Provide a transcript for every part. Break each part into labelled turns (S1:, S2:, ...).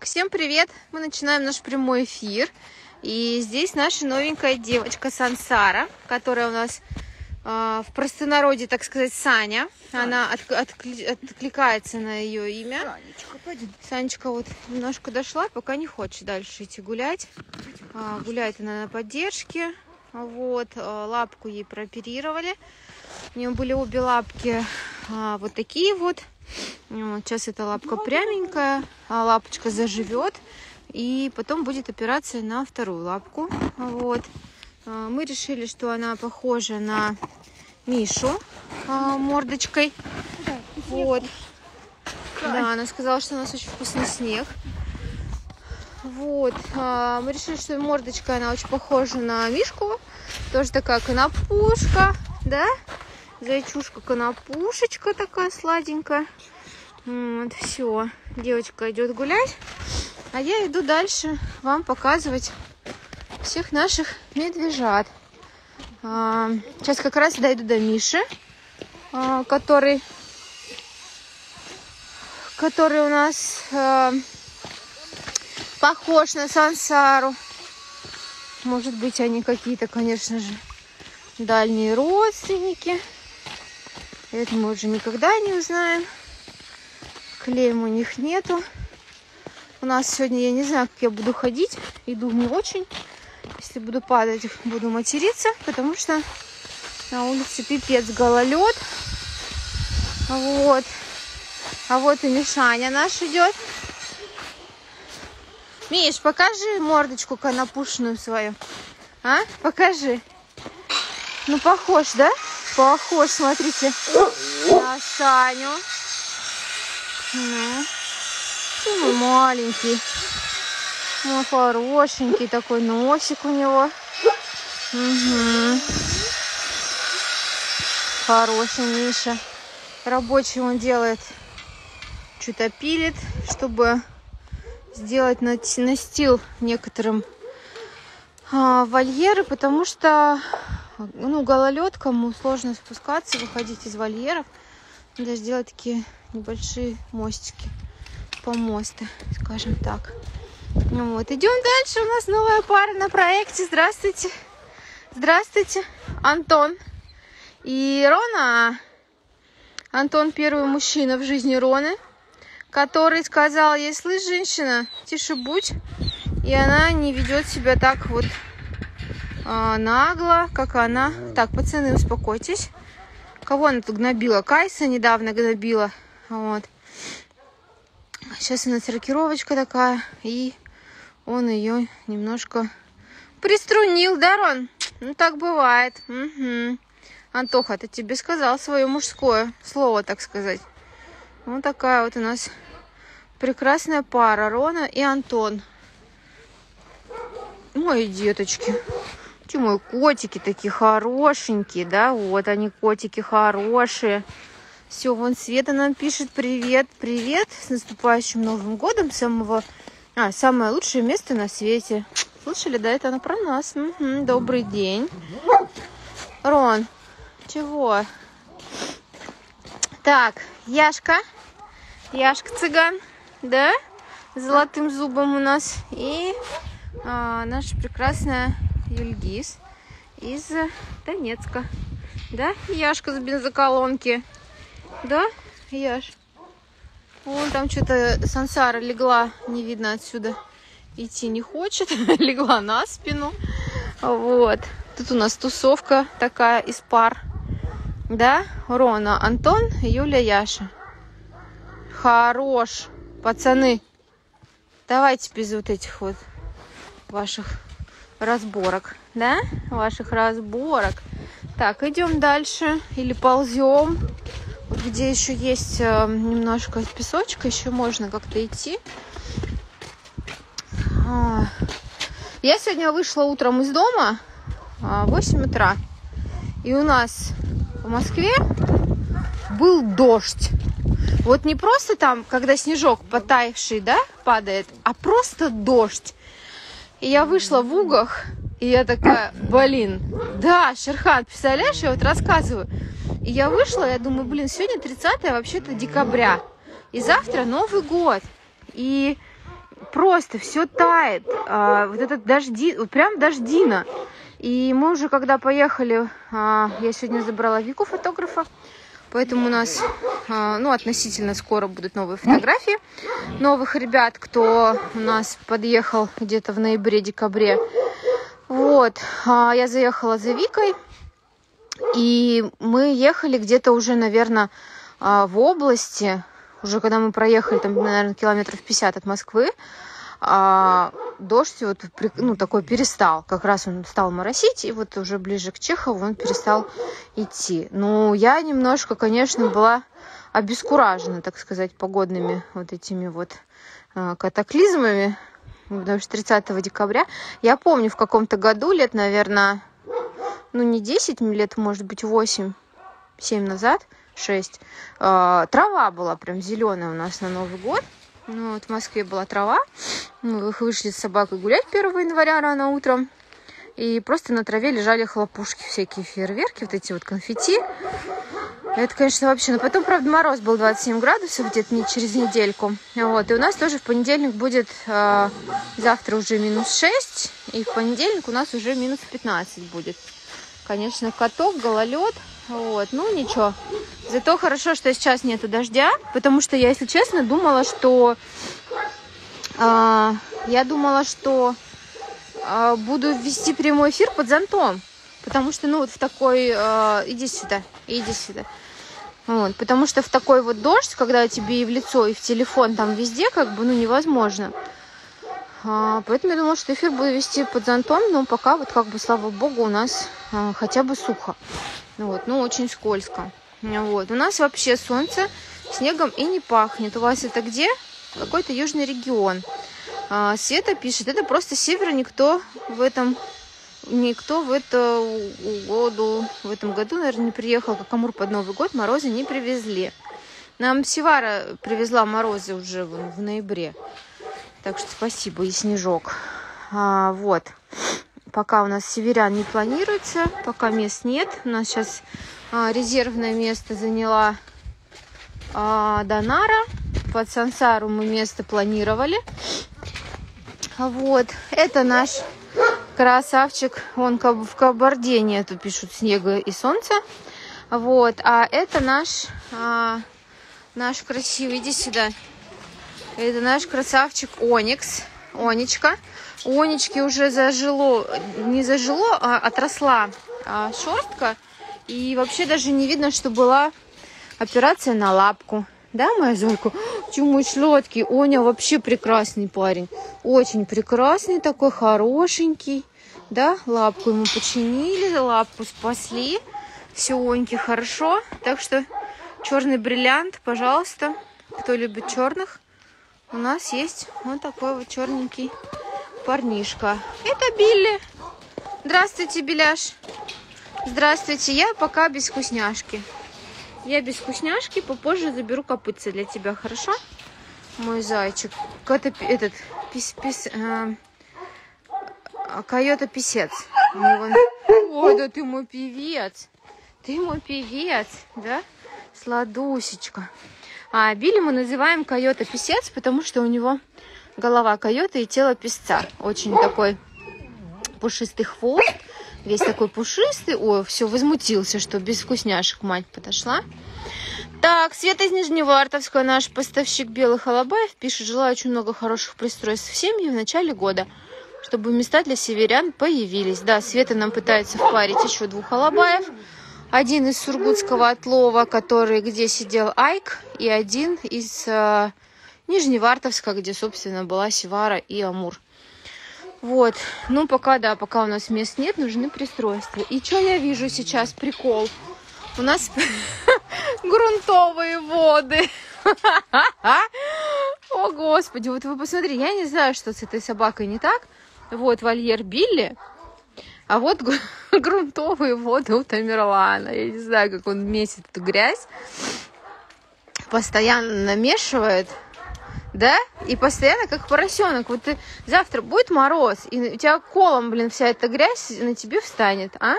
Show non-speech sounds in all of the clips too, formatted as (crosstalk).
S1: Так, всем привет! Мы начинаем наш прямой эфир. И здесь наша новенькая девочка Сансара, которая у нас э, в простонародье, так сказать, Саня. Она от, откли- откликается на ее имя.
S2: Санечка, пойдем.
S1: Санечка вот немножко дошла, пока не хочет дальше идти гулять. А, гуляет она на поддержке. Вот, а, лапку ей прооперировали. У нее были обе лапки а, вот такие вот. Вот, Сейчас эта лапка пряменькая, а лапочка заживет. И потом будет операция на вторую лапку. Вот. А, Мы решили, что она похожа на Мишу а, мордочкой. Вот. Да, она сказала, что у нас очень вкусный снег. Вот. а, Мы решили, что мордочка, она очень похожа на Мишку. Тоже такая конопушка, да? Зайчушка конопушечка такая сладенькая. Вот, все. Девочка идет гулять. А я иду дальше вам показывать всех наших медвежат. А, Сейчас как раз дойду до Миши, а, который, который у нас а, похож на Сансару. Может быть, они какие-то, конечно же, дальние родственники. Это мы уже никогда не узнаем. Клеем у них нету. У нас сегодня, я не знаю, как я буду ходить. Иду не очень. Если буду падать, буду материться, потому что на улице пипец гололед. Вот. А вот и Мишаня наш идет. Миш, покажи мордочку конопушную свою. А? Покажи. Ну, похож, да? Похож, смотрите. На Саню. Ну. Ты мой маленький. Мой хорошенький такой носик у него. Угу. Хороший Миша. Рабочий он делает. Что-то пилит, чтобы сделать на- настил некоторым а, вольеры, потому что ну, гололед, кому сложно спускаться, выходить из вольеров, надо сделать такие небольшие мостики, помосты, скажем так. Ну вот, идем дальше, у нас новая пара на проекте. Здравствуйте. Здравствуйте, Антон и Рона. Антон первый мужчина в жизни Роны, который сказал слышь, женщина, тише будь. И она не ведет себя так вот а, нагло, как она. Так, пацаны, успокойтесь. Кого она тут гнобила? Кайса недавно гнобила. Вот. Сейчас у нас рокировочка такая. И он ее немножко приструнил, да, Рон? Ну, так бывает. Мгм. Антоха, ты тебе сказал свое мужское слово, так сказать. Вот такая вот у нас прекрасная пара. Рона и Антон. Мои деточки. Те мои котики такие хорошенькие, да? Вот они, котики хорошие. Все, вон Света нам пишет привет, привет, с наступающим Новым годом, самого, а, самое лучшее место на свете. Слышали, да, это она про нас. Мгм, добрый день. Рон, чего? Так, Яшка, Яшка цыган, да? Золотым зубом у нас. И а, наша прекрасная Юльгиз из Донецка. Да, Яшка с бензоколонки. Да, Яш? Вон там что-то Сансара легла, не видно отсюда. Идти не хочет, (laughs) легла на спину. Вот. Тут у нас тусовка такая из пар. Да, Рона, Антон, Юля, Яша. Хорош, пацаны. Давайте без вот этих вот ваших разборок, да? Ваших разборок. Так, идем дальше или ползем. Вот где еще есть э, немножко песочка, еще можно как-то идти. А, Я сегодня вышла утром из дома а, в 8 утра. И у нас в Москве был дождь. Вот не просто там, когда снежок потаявший, да, падает, а просто дождь. И я вышла в угах, и я такая, блин, да, Шерхан, представляешь, я вот рассказываю. И я вышла, я думаю, блин, сегодня 30 вообще-то декабря. И завтра Новый год. И просто все тает. А, вот этот дожди, вот прям дождина. И мы уже когда поехали, а, я сегодня забрала Вику фотографа, поэтому у нас, а, ну, относительно скоро будут новые фотографии новых ребят, кто у нас подъехал где-то в ноябре-декабре. Вот, а, я заехала за Викой, и мы ехали где-то уже, наверное, а, в области, уже когда мы проехали, там, наверное, километров 50 от Москвы, дождь вот ну, такой перестал. Как раз он стал моросить, и вот уже ближе к Чехову он перестал идти. Ну, я немножко, конечно, была обескуражена, так сказать, погодными вот этими вот э, катаклизмами, потому что 30 декабря, я помню, в каком-то году, лет, наверное, ну, не 10 лет, может быть, 8, 7 назад, 6, э, трава была прям зеленая у нас на Новый год, ну, вот в Москве была трава. Мы вышли с собакой гулять 1 января рано утром. И просто на траве лежали хлопушки, всякие фейерверки, вот эти вот конфетти. Это, конечно, вообще... Но потом, правда, мороз был 27 градусов где-то не через недельку. Вот. И у нас тоже в понедельник будет... Э, завтра уже минус 6. И в понедельник у нас уже минус 15 будет. Конечно, каток, гололед. Вот, ну ничего. Зато хорошо, что сейчас нету дождя, потому что я, если честно, думала, что... Э, я думала, что э, буду вести прямой эфир под зонтом. Потому что, ну, вот в такой... Э, иди сюда, иди сюда. Вот, потому что в такой вот дождь, когда тебе и в лицо, и в телефон, там везде, как бы, ну, невозможно. Поэтому я думала, что эфир буду вести под зонтом, но пока вот как бы, слава богу, у нас хотя бы сухо. Вот, ну, очень скользко. Вот. У нас вообще солнце снегом и не пахнет. У вас это где? Какой-то южный регион. А, Света пишет, это просто север, никто в этом никто в эту году, в этом году, наверное, не приехал, как Амур под Новый год, морозы не привезли. Нам Севара привезла морозы уже в, в ноябре. Так что спасибо, и снежок. А, вот. Пока у нас северян не планируется, пока мест нет. У нас сейчас а, резервное место заняла а, Донара. Под Сансару мы место планировали. Вот. Это наш красавчик. Он в Кабарде нету, пишут, снега и солнца. Вот. А это наш, а, наш красивый. Иди сюда. Это наш красавчик Оникс. Онечка. Онечки уже зажило, не зажило, а отросла а, шерстка. И вообще даже не видно, что была операция на лапку. Да, моя Зойка? (gasps) Чему сладкий. Оня вообще прекрасный парень. Очень прекрасный, такой хорошенький. Да, лапку ему починили, лапку спасли. Все, Оньки, хорошо. Так что черный бриллиант, пожалуйста. Кто любит черных, у нас есть вот такой вот черненький парнишка. Это Билли. Здравствуйте, Беляш. Здравствуйте. Я пока без вкусняшки. Я без вкусняшки. Попозже заберу копытца для тебя, хорошо? Мой зайчик. Это этот пис, пис, э, койота писец. Ой, да ты мой певец. Ты мой певец, да? Сладусечка. А Билли мы называем койота писец, потому что у него голова койота и тело песца. Очень такой пушистый хвост, весь такой пушистый. Ой, все, возмутился, что без вкусняшек мать подошла. Так, Света из Нижневартовска, наш поставщик белых алабаев, пишет, желаю очень много хороших пристройств в семье в начале года, чтобы места для северян появились. Да, Света нам пытается впарить еще двух алабаев один из сургутского отлова, который, где сидел Айк, и один из э, Нижневартовска, где, собственно, была Севара и Амур. Вот, ну пока, да, пока у нас мест нет, нужны пристройства. И что я вижу сейчас? Прикол. У нас (laughs) грунтовые воды. (laughs) О, Господи, вот вы посмотрите, я не знаю, что с этой собакой не так. Вот вольер Билли, а вот (laughs) грунтовые воды у Тамерлана. Я не знаю, как он месит эту грязь. Постоянно намешивает. Да? И постоянно как поросенок. Вот ты завтра будет мороз, и у тебя колом, блин, вся эта грязь на тебе встанет, а?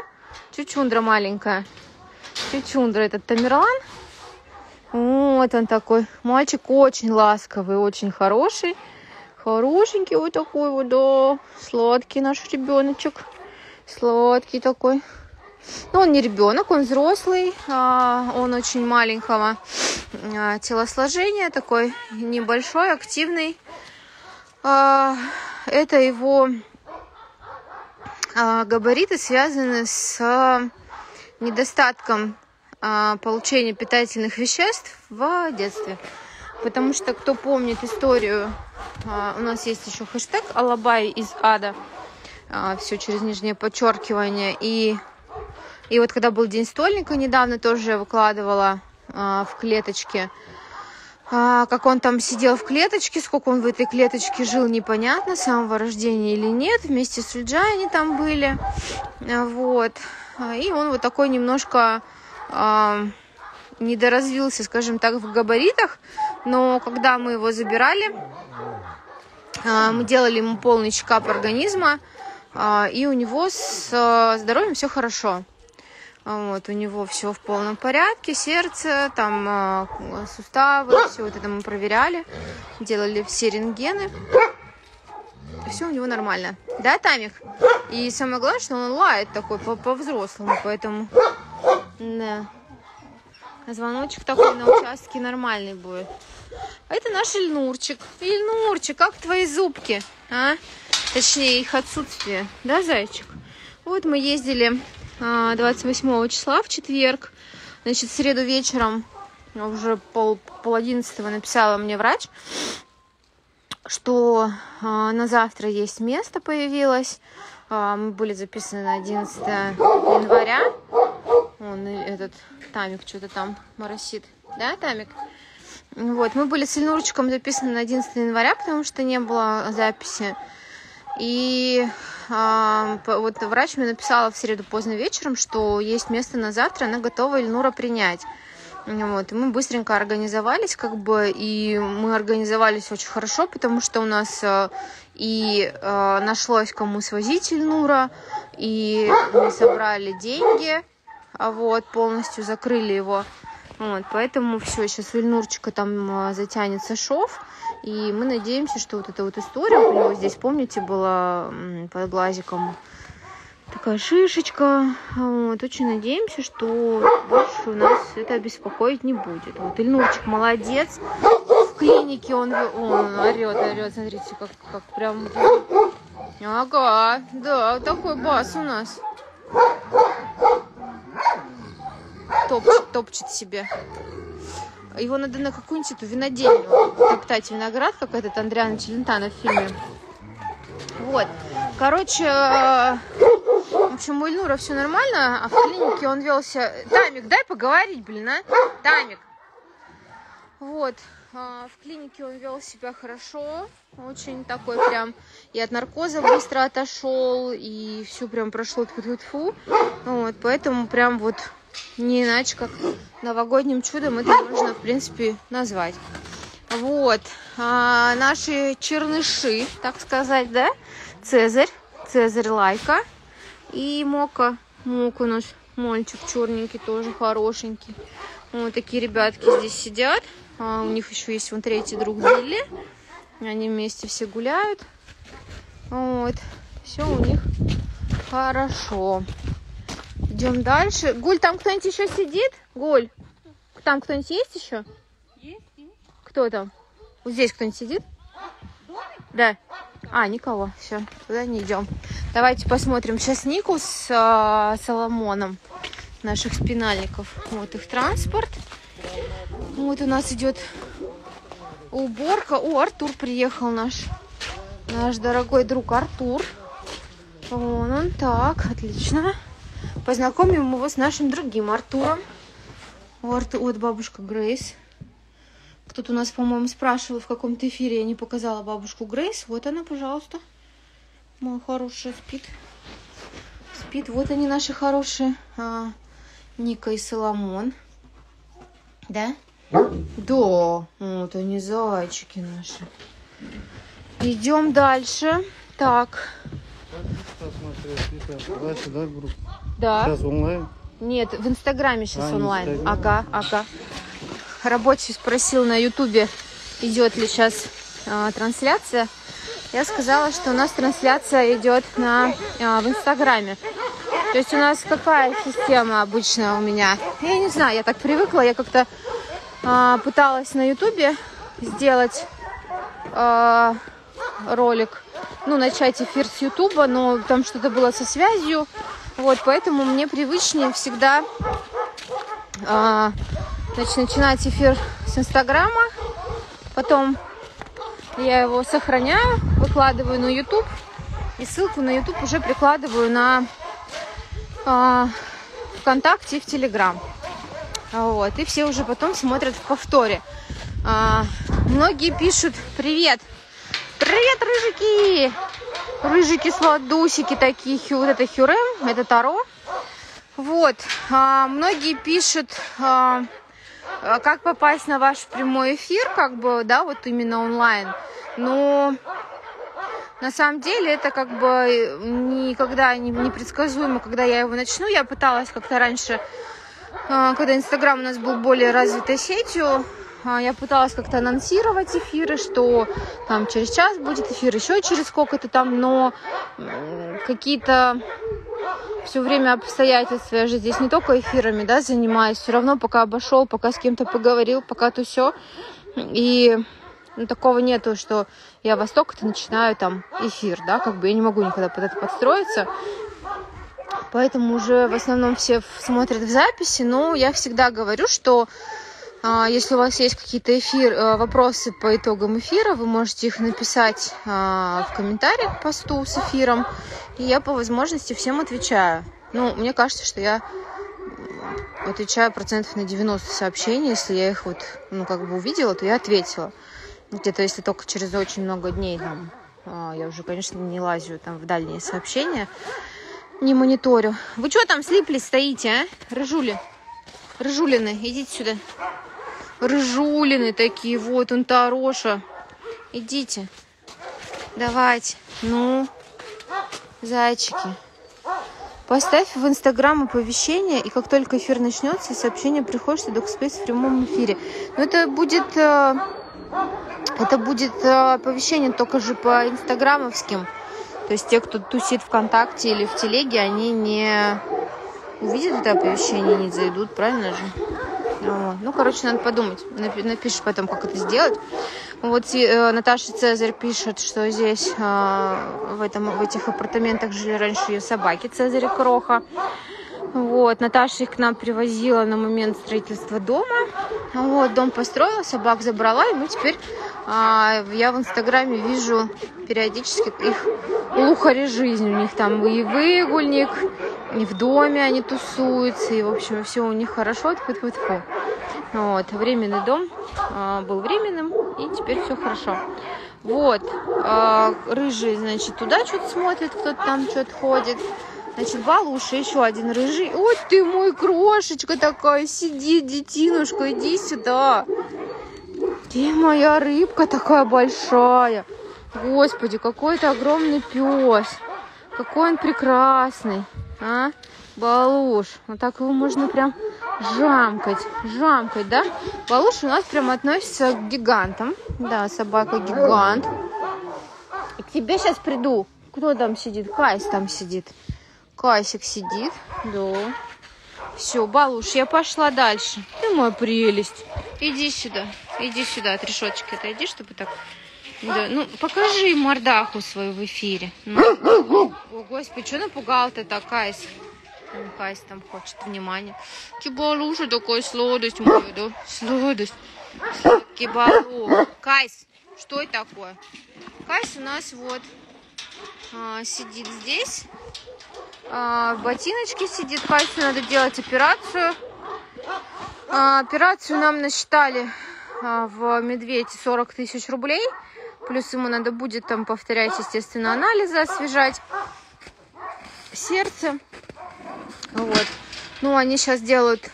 S1: Чучундра маленькая. Чучундра этот Тамерлан. Вот он такой. Мальчик очень ласковый, очень хороший. Хорошенький вот такой вот, да. Сладкий наш ребеночек. Сладкий такой. Ну, он не ребенок, он взрослый. А, он очень маленького а, телосложения, такой небольшой, активный. А, это его габариты связаны с недостатком получения питательных веществ в детстве. Потому что, кто помнит историю, у нас есть еще хэштег Алабай из ада. Все через нижнее подчеркивание. И, и вот когда был День стольника, недавно тоже выкладывала а, в клеточке, как он там сидел в клеточке, сколько он в этой клеточке жил, непонятно, с самого рождения или нет. Вместе с Уджай они там были. Вот. И он вот такой немножко недоразвился, скажем так, в габаритах, но когда мы его забирали, а, мы делали ему полный чекап организма, а, и у него с а, здоровьем все хорошо. Вот, у него все в полном порядке, сердце, там суставы, все вот это мы проверяли, делали все рентгены. Все у него нормально. Да, Тамик? И самое главное, что он лает такой по-взрослому, поэтому... Да. Звоночек такой на участке нормальный будет. А это наш Ильнурчик. Ильнурчик, как твои зубки? А? Точнее, их отсутствие. Да, зайчик? Вот мы ездили 28 а, числа в четверг. Значит, в среду вечером, уже пол, пол одиннадцатого написала мне врач, что а, на завтра есть место появилось. А, мы были записаны на 11 января. Он этот Тамик что-то там моросит. Да, Тамик? Вот, мы были с Ильнурчиком записаны на 11 января, потому что не было записи. И вот врач мне написала в среду поздно вечером, что есть место на завтра, она готова Ильнура принять. Вот, и мы быстренько организовались, как бы, и мы организовались очень хорошо, потому что у нас э, и э, нашлось кому свозить Ильнура, и мы собрали деньги, а вот, полностью закрыли его. Вот, поэтому все, сейчас у Ильнурчика там э, затянется шов, и мы надеемся, что вот эта вот история у него здесь, помните, была под глазиком такая шишечка. Вот, очень надеемся, что больше у нас это беспокоить не будет. Вот Ильнурчик молодец. В клинике он, он орет, орет. Смотрите, как, как прям... Ага, да, такой бас у нас. Топчет, топчет себе. Его надо на какую-нибудь эту винодельню топтать виноград, как этот Андриана Челентано в фильме. Вот. Короче, в общем, у Ильнура все нормально, а в клинике он велся... Тамик, дай поговорить, блин, а? Тамик. Вот. А, в клинике он вел себя хорошо, очень такой прям и от наркоза быстро отошел, и все прям прошло тьфу -тьфу -тьфу. Вот, поэтому прям вот не иначе, как новогодним чудом это можно, в принципе, назвать. Вот, а, наши черныши, так сказать, да, Цезарь, Цезарь Лайка и Мока, Мока наш мальчик черненький, тоже хорошенький. Вот такие ребятки здесь сидят. А у них еще есть вон третий друг Билли. Они вместе все гуляют. Вот. Все у них хорошо. Идем дальше. Гуль, там кто-нибудь еще сидит? Гуль, там кто-нибудь есть еще? Есть. Кто там? Вот здесь кто-нибудь сидит? Да. А, никого. Все, туда не идем. Давайте посмотрим сейчас Нику с э, Соломоном наших спинальников. Вот их транспорт. Вот у нас идет уборка. О, Артур приехал наш. Наш дорогой друг Артур. Вон он. Так, отлично. Познакомим его с нашим другим Артуром. Вот, вот бабушка Грейс. Кто-то у нас, по-моему, спрашивал в каком-то эфире, я не показала бабушку Грейс. Вот она, пожалуйста. Моя хорошая спит. Спит. Вот они наши хорошие. А, Ника и Соломон. Да? Да. Вот они зайчики наши. Идем дальше. Так. Да. Сейчас онлайн? Нет, в Инстаграме сейчас а, онлайн. Инстаграм. Ага, ага. Рабочий спросил на Ютубе, идет ли сейчас а, трансляция, я сказала, что у нас трансляция идет на, а, в Инстаграме. То есть у нас какая система обычно у меня? Я не знаю, я так привыкла, я как-то а, пыталась на Ютубе сделать а, ролик, ну, начать эфир с Ютуба, но там что-то было со связью, вот, поэтому мне привычнее всегда а, значит, начинать эфир с Инстаграма, потом я его сохраняю, выкладываю на YouTube, и ссылку на YouTube уже прикладываю на а, ВКонтакте и в Телеграм. Вот, и все уже потом смотрят в повторе. А, многие пишут «Привет!» Привет, рыжики! Рыжики-сладусики такие. Вот это Хюрем, это Таро. Вот. А, многие пишут, а, а, как попасть на ваш прямой эфир, как бы, да, вот именно онлайн. Но на самом деле это как бы никогда не, непредсказуемо, когда я его начну. Я пыталась как-то раньше, а, когда Инстаграм у нас был более развитой сетью, я пыталась как-то анонсировать эфиры, что там через час будет эфир, еще через сколько-то там, но какие-то все время обстоятельства. Я же здесь не только эфирами, да, занимаюсь. Все равно пока обошел, пока с кем-то поговорил, пока то все. И ну, такого нету, что я во столько-то начинаю там эфир, да, как бы я не могу никогда под это подстроиться. Поэтому уже в основном все смотрят в записи, но я всегда говорю, что а, если у вас есть какие-то эфир, э, вопросы по итогам эфира, вы можете их написать а, в комментариях к посту с эфиром, и я по возможности всем отвечаю. Ну, мне кажется, что я отвечаю процентов на 90 сообщений, если я их вот, ну, как бы увидела, то я ответила. Где-то, если только через очень много дней, там, а, я уже, конечно, не лазю там в дальние сообщения, не мониторю. Вы что там слиплись стоите, а? Рыжули. Рыжулины, идите сюда. Рыжулины такие, вот он, Тароша. Идите. Давайте. Ну, зайчики. Поставь в Инстаграм оповещение, и как только эфир начнется, сообщение приходит, что Докспейс в прямом эфире. Но это будет, э, это будет э, оповещение только же по инстаграмовским. То есть те, кто тусит ВКонтакте или в Телеге, они не увидят это оповещение, не зайдут, правильно же? Вот. Ну, короче, надо подумать. Напишешь потом, как это сделать. Вот э, Наташа Цезарь пишет, что здесь э, в, этом, в этих апартаментах жили раньше ее собаки Цезарь и Кроха. Вот, Наташа их к нам привозила на момент строительства дома. Вот, дом построила, собак забрала, и мы теперь, а, я в Инстаграме вижу периодически их лухари жизнь. У них там и выгульник, и в доме они тусуются, и, в общем, все у них хорошо. Тьфу -тьфу -тьфу. Вот, временный дом а, был временным, и теперь все хорошо. Вот, а, рыжий, значит, туда что-то смотрит, кто-то там что-то ходит. Значит, Балуша, еще один рыжий. Ой, ты мой крошечка такая, сидит, детинушка, иди сюда. Ты моя рыбка такая большая. Господи, какой это огромный пес. Какой он прекрасный. А? Балуш. Вот так его можно прям жамкать. Жамкать, да? Балуш у нас прям относится к гигантам. Да, собака гигант. И к тебе сейчас приду. Кто там сидит? Кайс там сидит. Кайсик сидит. Да. Все, Балуш, я пошла дальше. Ты моя прелесть. Иди сюда. Иди сюда, от решеточки отойди, чтобы так да, ну покажи мордаху свою в эфире. Ну. О, господи, что напугал-то так, Кайс? Ну, Кайс там хочет внимания. Кибалуша такой сладость моя, да? Сладость. Кибалу. Кайс, что это такое? Кайс у нас вот а, сидит здесь. А, в ботиночке сидит. Кайсу надо делать операцию. А, операцию нам насчитали а, в Медведе 40 тысяч рублей. Плюс ему надо будет там повторять, естественно, анализы, освежать сердце. Вот. Ну, они сейчас делают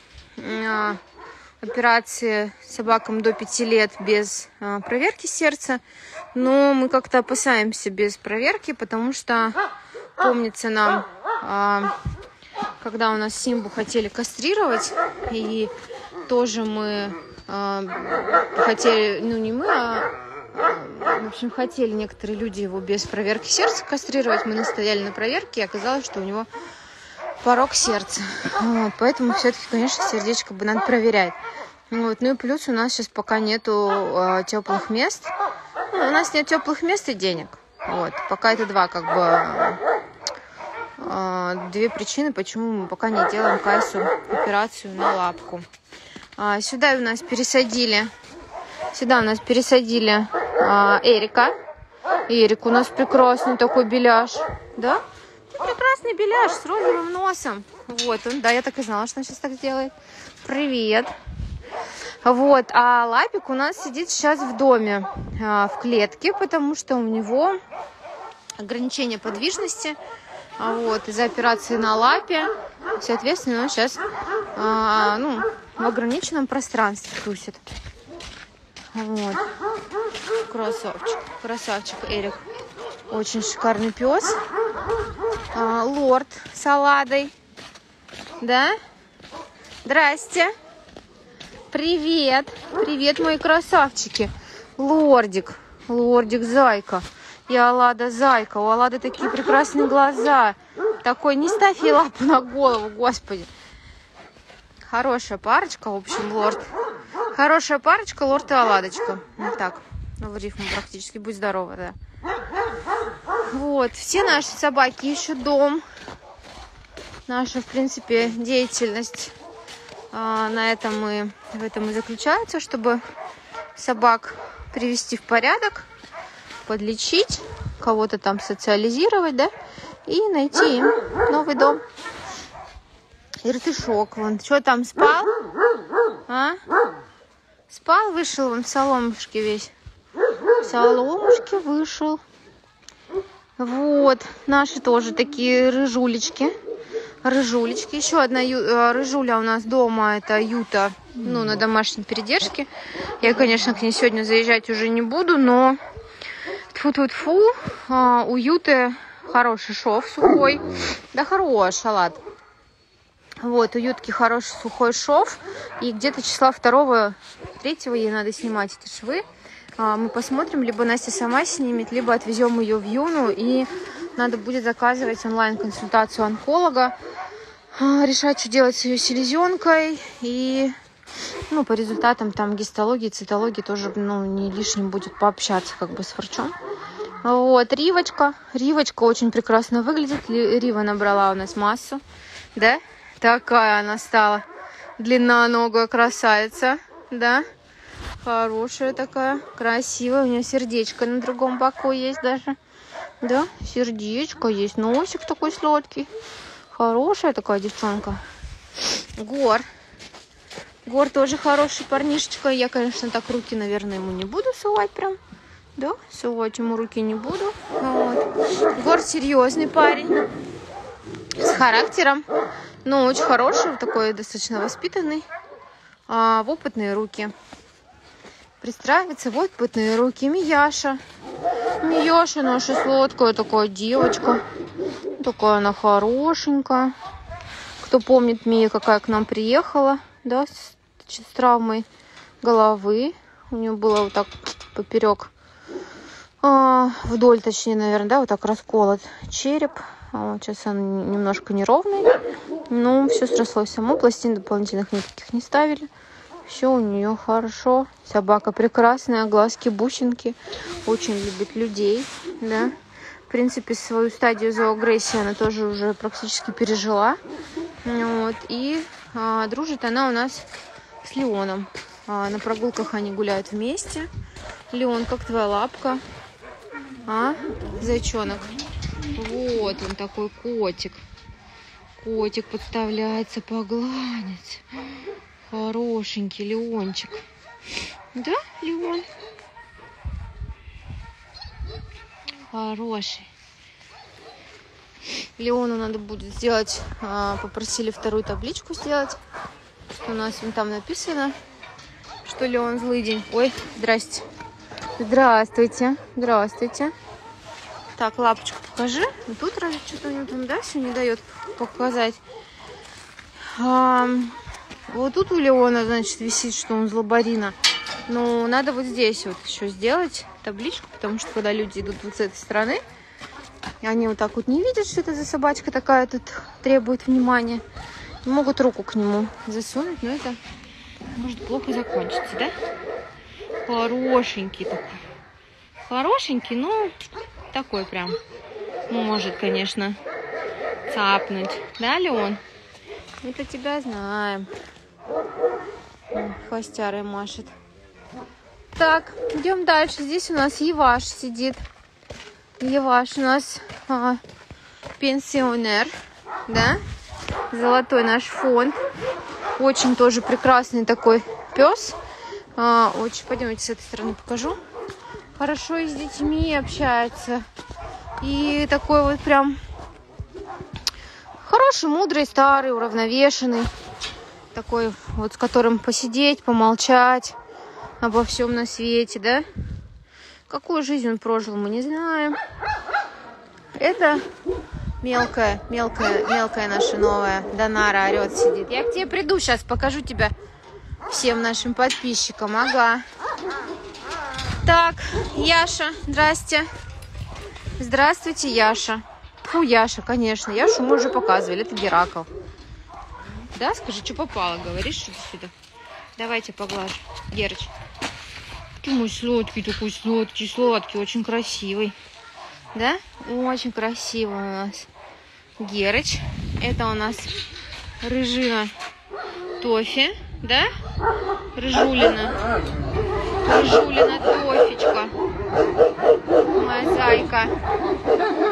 S1: операции собакам до 5 лет без э, проверки сердца. Но мы как-то опасаемся без проверки, потому что, помнится нам, когда у нас Симбу хотели кастрировать, и тоже мы э, хотели, ну не мы, а в общем, хотели некоторые люди его без проверки сердца кастрировать. Мы настояли на проверке, и оказалось, что у него порог сердца. Вот, поэтому все-таки, конечно, сердечко бы надо проверять. Вот. Ну и плюс у нас сейчас пока нету э, теплых мест. Ну, у нас нет теплых мест и денег. Вот. Пока это два как бы две причины, почему мы пока не делаем кайсу операцию на лапку. А, сюда у нас пересадили, сюда у нас пересадили а, Эрика. Эрик у нас прекрасный такой беляш, да? Прекрасный беляш с розовым носом. Вот он, да, я так и знала, что он сейчас так сделает. Привет. Вот, а Лапик у нас сидит сейчас в доме, а, в клетке, потому что у него ограничение подвижности. А вот, из-за операции на лапе, соответственно, он сейчас а, ну, в ограниченном пространстве тусит. Вот. Красавчик, красавчик Эрик. Очень шикарный пес. А, лорд с оладой. Да? Здрасте. Привет. Привет, мои красавчики. Лордик. Лордик, зайка. И Алада зайка. У Алады такие прекрасные глаза. Такой, не ставь ей лапу на голову, господи. Хорошая парочка, в общем, лорд. Хорошая парочка, лорд и Аладочка. Вот так, в рифму практически. Будь здорова, да. Вот, все наши собаки ищут дом. Наша, в принципе, деятельность а, на этом и в этом и заключается, чтобы собак привести в порядок, подлечить, кого-то там социализировать, да, и найти им новый дом. Иртышок, вон, что там, спал? А? Спал, вышел вон в соломушке весь. В соломушке вышел. Вот, наши тоже такие рыжулечки. Рыжулечки. Еще одна ю, э, рыжуля у нас дома, это Юта, ну, на домашней передержке. Я, конечно, к ней сегодня заезжать уже не буду, но тфу-тфу-тфу, а, у Юты хороший шов сухой. Да хороший салат. Вот, у Ютки хороший сухой шов. И где-то числа второго, третьего ей надо снимать эти швы. А, мы посмотрим, либо Настя сама снимет, либо отвезем ее в Юну. И надо будет заказывать онлайн-консультацию онколога. А, решать, что делать с ее селезенкой. И ну, по результатам там гистологии, цитологии тоже ну, не лишним будет пообщаться как бы с врачом. Вот, Ривочка. Ривочка очень прекрасно выглядит. Рива набрала у нас массу. Да? Такая она стала. Длинноногая красавица. Да? Хорошая такая. Красивая. У нее сердечко на другом боку есть даже. Да? Сердечко есть. Носик такой сладкий. Хорошая такая девчонка. Гор. Гор тоже хороший парнишечка. Я, конечно, так руки, наверное, ему не буду сувать прям. Да, сувать ему руки не буду. Вот. Гор серьезный парень. С характером. Но очень хороший, такой достаточно воспитанный. А, в опытные руки. Пристраивается в опытные руки. Мияша. Мияша наша сладкая такая девочка. Такая она хорошенькая. Кто помнит Мия, какая к нам приехала, да, с, травмой головы. У нее было вот так поперек, а, вдоль, точнее, наверное, да, вот так расколот череп. А сейчас он немножко неровный. Ну, все срослось само. Пластин дополнительных никаких не ставили. Все у нее хорошо. Собака прекрасная, глазки, бусинки. Очень любит людей, да. В принципе, свою стадию зооагрессии она тоже уже практически пережила. Вот. И а, дружит она у нас с Леоном. А, на прогулках они гуляют вместе. Леон, как твоя лапка? А, зайчонок? Вот он такой котик. Котик подставляется погладить. Хорошенький Леончик. Да, Леон? Хороший. Леону надо будет сделать, а, попросили вторую табличку сделать. Что у нас там написано, что Леон злый день. Ой, здрасте. Здравствуйте. Здравствуйте. Так, лапочку покажи. Тут разве что-то у него там, да, все не дает показать. А, вот тут у Леона, значит, висит, что он злобарина. Ну, надо вот здесь вот еще сделать табличку, потому что когда люди идут вот с этой стороны, они вот так вот не видят, что это за собачка такая тут требует внимания. Могут руку к нему засунуть, но это может плохо закончиться, да? Хорошенький такой. Хорошенький, но такой прям. Может, конечно, цапнуть. Да, Леон? Это тебя знаем. Хвостярой машет. Так, идем дальше. Здесь у нас Еваш сидит. Еваш у нас а, пенсионер, да? Золотой наш фонд. Очень тоже прекрасный такой пес. А, очень, пойдемте с этой стороны покажу. Хорошо и с детьми общается. И такой вот прям хороший, мудрый, старый, уравновешенный. Такой вот, с которым посидеть, помолчать обо всем на свете, да? Какую жизнь он прожил, мы не знаем. Это мелкая, мелкая, мелкая наша новая Донара орет сидит. Я к тебе приду сейчас, покажу тебя всем нашим подписчикам. Ага. Так, Яша, здрасте. Здравствуйте, Яша. Фу, Яша, конечно. Яшу мы уже показывали. Это Геракл. Да, скажи, что попало? Говоришь, что сюда? Давайте поглажу. Герыч. Ты мой сладкий такой, сладкий, сладкий, очень красивый. Да? Очень красивый у нас Герыч. Это у нас рыжина Тофи, да? Рыжулина. Рыжулина Тофичка. Моя зайка.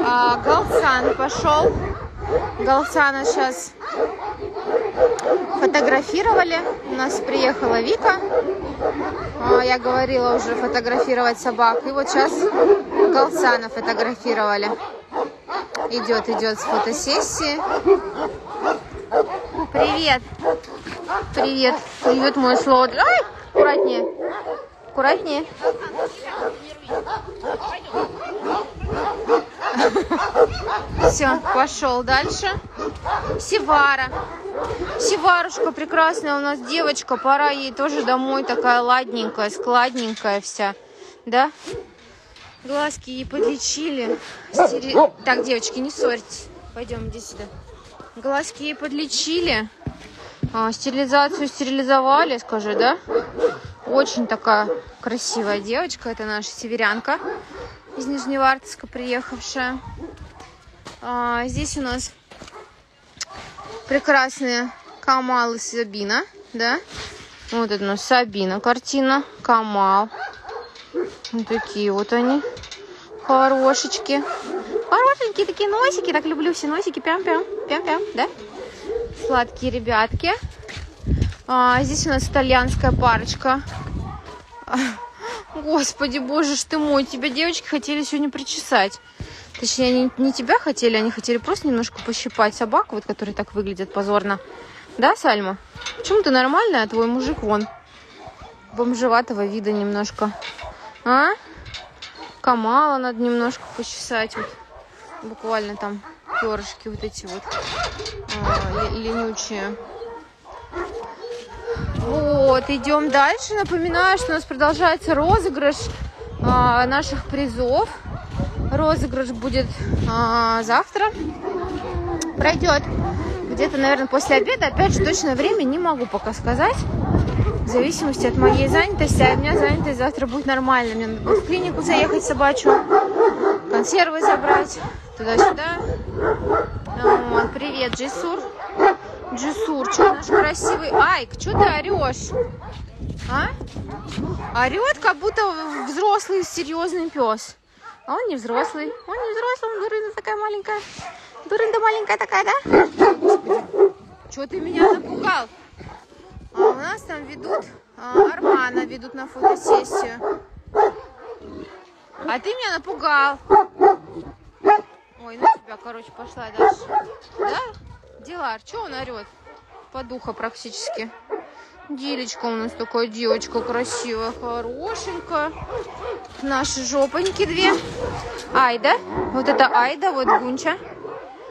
S1: А, Галсан пошел. Галсана сейчас фотографировали. У нас приехала Вика. А, я говорила уже фотографировать собак. И вот сейчас Галсана фотографировали. Идет, идет с фотосессии. Привет. Привет. Привет, мой сладкий. Ай, аккуратнее. Аккуратнее. Все, пошел дальше. Севара. Севарушка прекрасная у нас девочка. Пора ей тоже домой. Такая ладненькая, складненькая вся. Да? Глазки ей подлечили. Стери... Так, девочки, не ссорьтесь. Пойдем, иди сюда. Глазки ей подлечили. А, стерилизацию стерилизовали, скажи, да? Очень такая красивая девочка. Это наша северянка из Нижневартовска приехавшая. А, здесь у нас прекрасные Камал и Сабина, да? Вот это у нас Сабина картина, Камал. Вот такие вот они, хорошечки. Хорошенькие такие носики, так люблю все носики, прям-прям, прям-прям, да? Сладкие ребятки. А, здесь у нас итальянская парочка. Господи, боже ж ты мой, тебя девочки хотели сегодня причесать. Точнее, они не тебя хотели, они хотели просто немножко пощипать собак, вот, которые так выглядят позорно. Да, Сальма? Почему ты нормальная, а твой мужик вон бомжеватого вида немножко. А? Камала надо немножко почесать. Вот. Буквально там перышки вот эти вот а, ленючие. Вот, идем дальше. Напоминаю, что у нас продолжается розыгрыш а, наших призов. Розыгрыш будет а, завтра. Пройдет где-то, наверное, после обеда. Опять же, точное время не могу пока сказать. В зависимости от моей занятости. А у меня занятость завтра будет нормально. Мне надо будет в клинику заехать собачью, консервы забрать, туда-сюда. Вот, привет, Джейсур. Джисур, что наш красивый Айк, что ты орешь? А? Орет, как будто взрослый серьезный пес. А он не взрослый. Он не взрослый, он дурында такая маленькая. Дурында маленькая такая, да? Что ты меня напугал? А у нас там ведут а, Армана, ведут на фотосессию. А ты меня напугал. Ой, ну тебя, короче, пошла дальше. Да? Дилар, что он орет? Подуха практически. Дилечка у нас такая девочка красивая, хорошенькая. Наши жопоньки две. Айда. Вот это Айда, вот Гунча.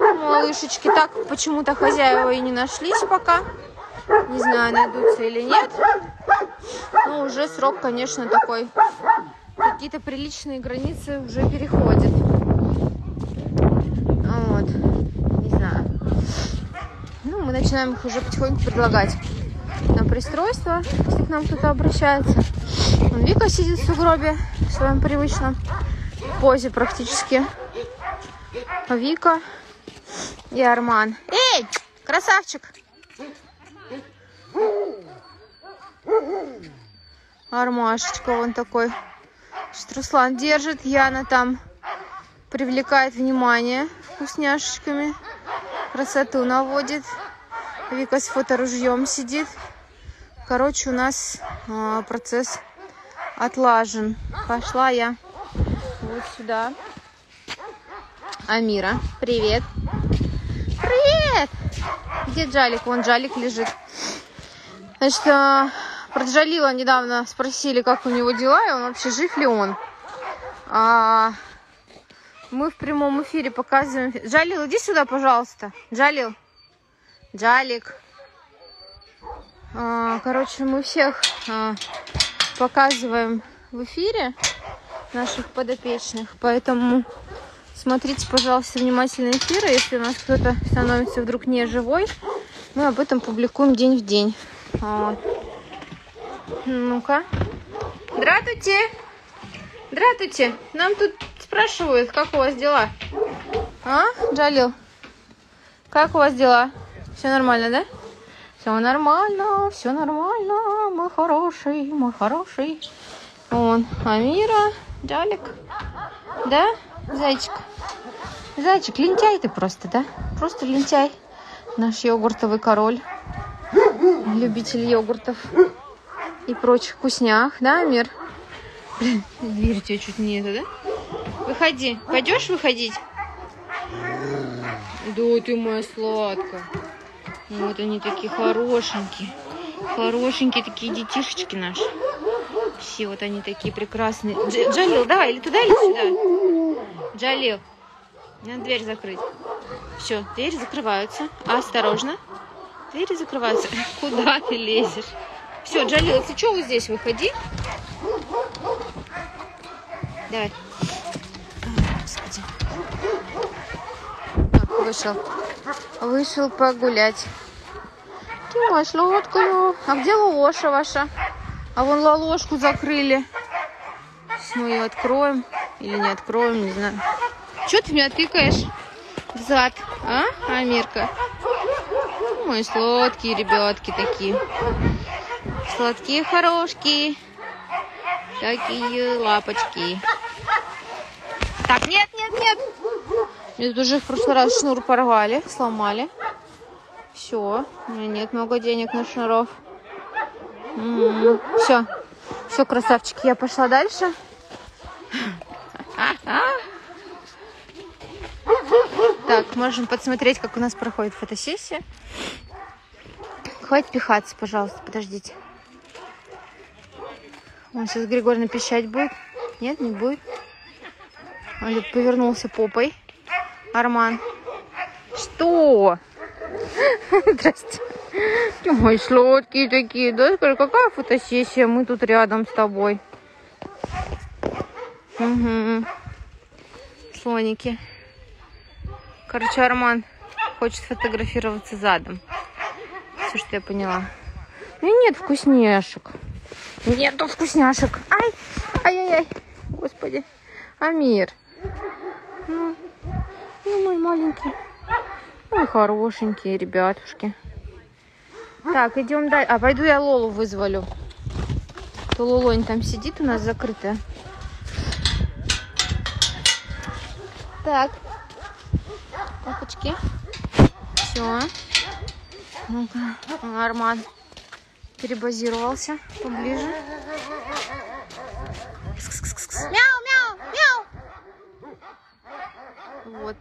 S1: Малышечки. Так почему-то хозяева и не нашлись пока. Не знаю, найдутся или нет. Ну, уже срок, конечно, такой какие-то приличные границы уже переходит. Вот. Не знаю. Ну, мы начинаем их уже потихоньку предлагать на пристройство, если к нам кто-то обращается. Вон Вика сидит в сугробе в своем привычном позе практически. А Вика и Арман. Эй, красавчик! Армашечка вон такой. Что Руслан держит, Яна там привлекает внимание вкусняшечками. Красоту наводит. Вика с фоторужьем сидит. Короче, у нас а, процесс отлажен. Пошла я вот сюда. Амира, привет. Привет! Где Джалик? Вон Джалик лежит. Значит, а, про Джалила недавно спросили, как у него дела, и он вообще жив ли он. А, мы в прямом эфире показываем... Джалил, иди сюда, пожалуйста. Джалил. Джалик. А, короче, мы всех а, показываем в эфире наших подопечных, поэтому смотрите, пожалуйста, внимательно эфиры. Если у нас кто-то становится вдруг не живой, мы об этом публикуем день в день. Вот. Ну-ка. Здравствуйте! Здравствуйте! Нам тут спрашивают, как у вас дела? А, Джалил? Как у вас дела? Все нормально, да? Все нормально, все нормально, мой хороший, мой хороший. Он, Амира, Джалик. Да, зайчик? Зайчик, лентяй ты просто, да? Просто лентяй. Наш йогуртовый король. Любитель йогуртов и прочих вкуснях, да, Амир? Блин, дверь тебе чуть не это, да? Выходи. Пойдешь выходить? Да ты моя сладкая. Вот они такие хорошенькие. Хорошенькие такие детишечки наши. Все вот они такие прекрасные. Дж Джалил, давай, или туда, или сюда. Джалил, надо дверь закрыть. Все, двери закрываются. Осторожно. Двери закрываются. (laughs) Куда ты лезешь? Все, Джалил, ты что вот здесь выходи? Давай. Вышел. Вышел погулять. Ты мой сладкую. А где Лолоша ваша? А вон лолошку закрыли. Сейчас мы ее откроем. Или не откроем, не знаю. Что ты меня тыкаешь в зад, а, Амирка? Мои сладкие ребятки такие. Сладкие хорошки. Такие лапочки. Так, нет, нет, нет. Мне тут уже в прошлый раз шнур порвали, сломали. Все, у меня нет много денег на шнуров. М-м-м. Все, все, красавчики, я пошла дальше. Так, можем подсмотреть, как у нас проходит фотосессия. Хватит пихаться, пожалуйста, подождите. Он сейчас Григорий пищать будет. Нет, не будет. Он повернулся попой. Арман. Что? (laughs) Здрасте. Ой, сладкие такие. Да, скажи, какая фотосессия? Мы тут рядом с тобой. Угу. Слоники. Короче, Арман хочет фотографироваться задом. Все, что я поняла. У меня нет вкусняшек. Нету вкусняшек. Ай, ай-яй-яй. Господи. Амир. Ну, ну, маленький. Ой, хорошенькие ребятушки. Так, идем дальше. А, пойду я Лолу вызволю. То Лолонь там сидит у нас закрытая. Так. Папочки. Все. Ну-ка. Арман перебазировался поближе.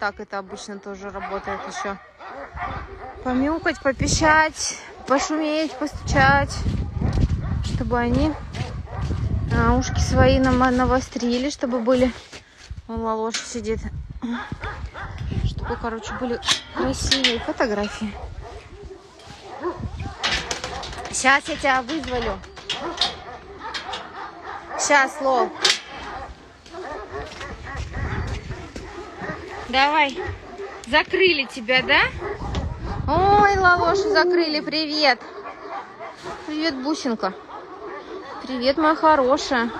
S1: Так это обычно тоже работает еще. Помюкать, попищать, пошуметь, постучать, чтобы они а, ушки свои нам навострили, чтобы были... Вон Лалоша сидит. Чтобы, короче, были красивые фотографии. Сейчас я тебя вызволю. Сейчас, Лол. Давай. Закрыли тебя, да? Ой, Лалошу закрыли. Привет. Привет, Бусинка. Привет, моя хорошая.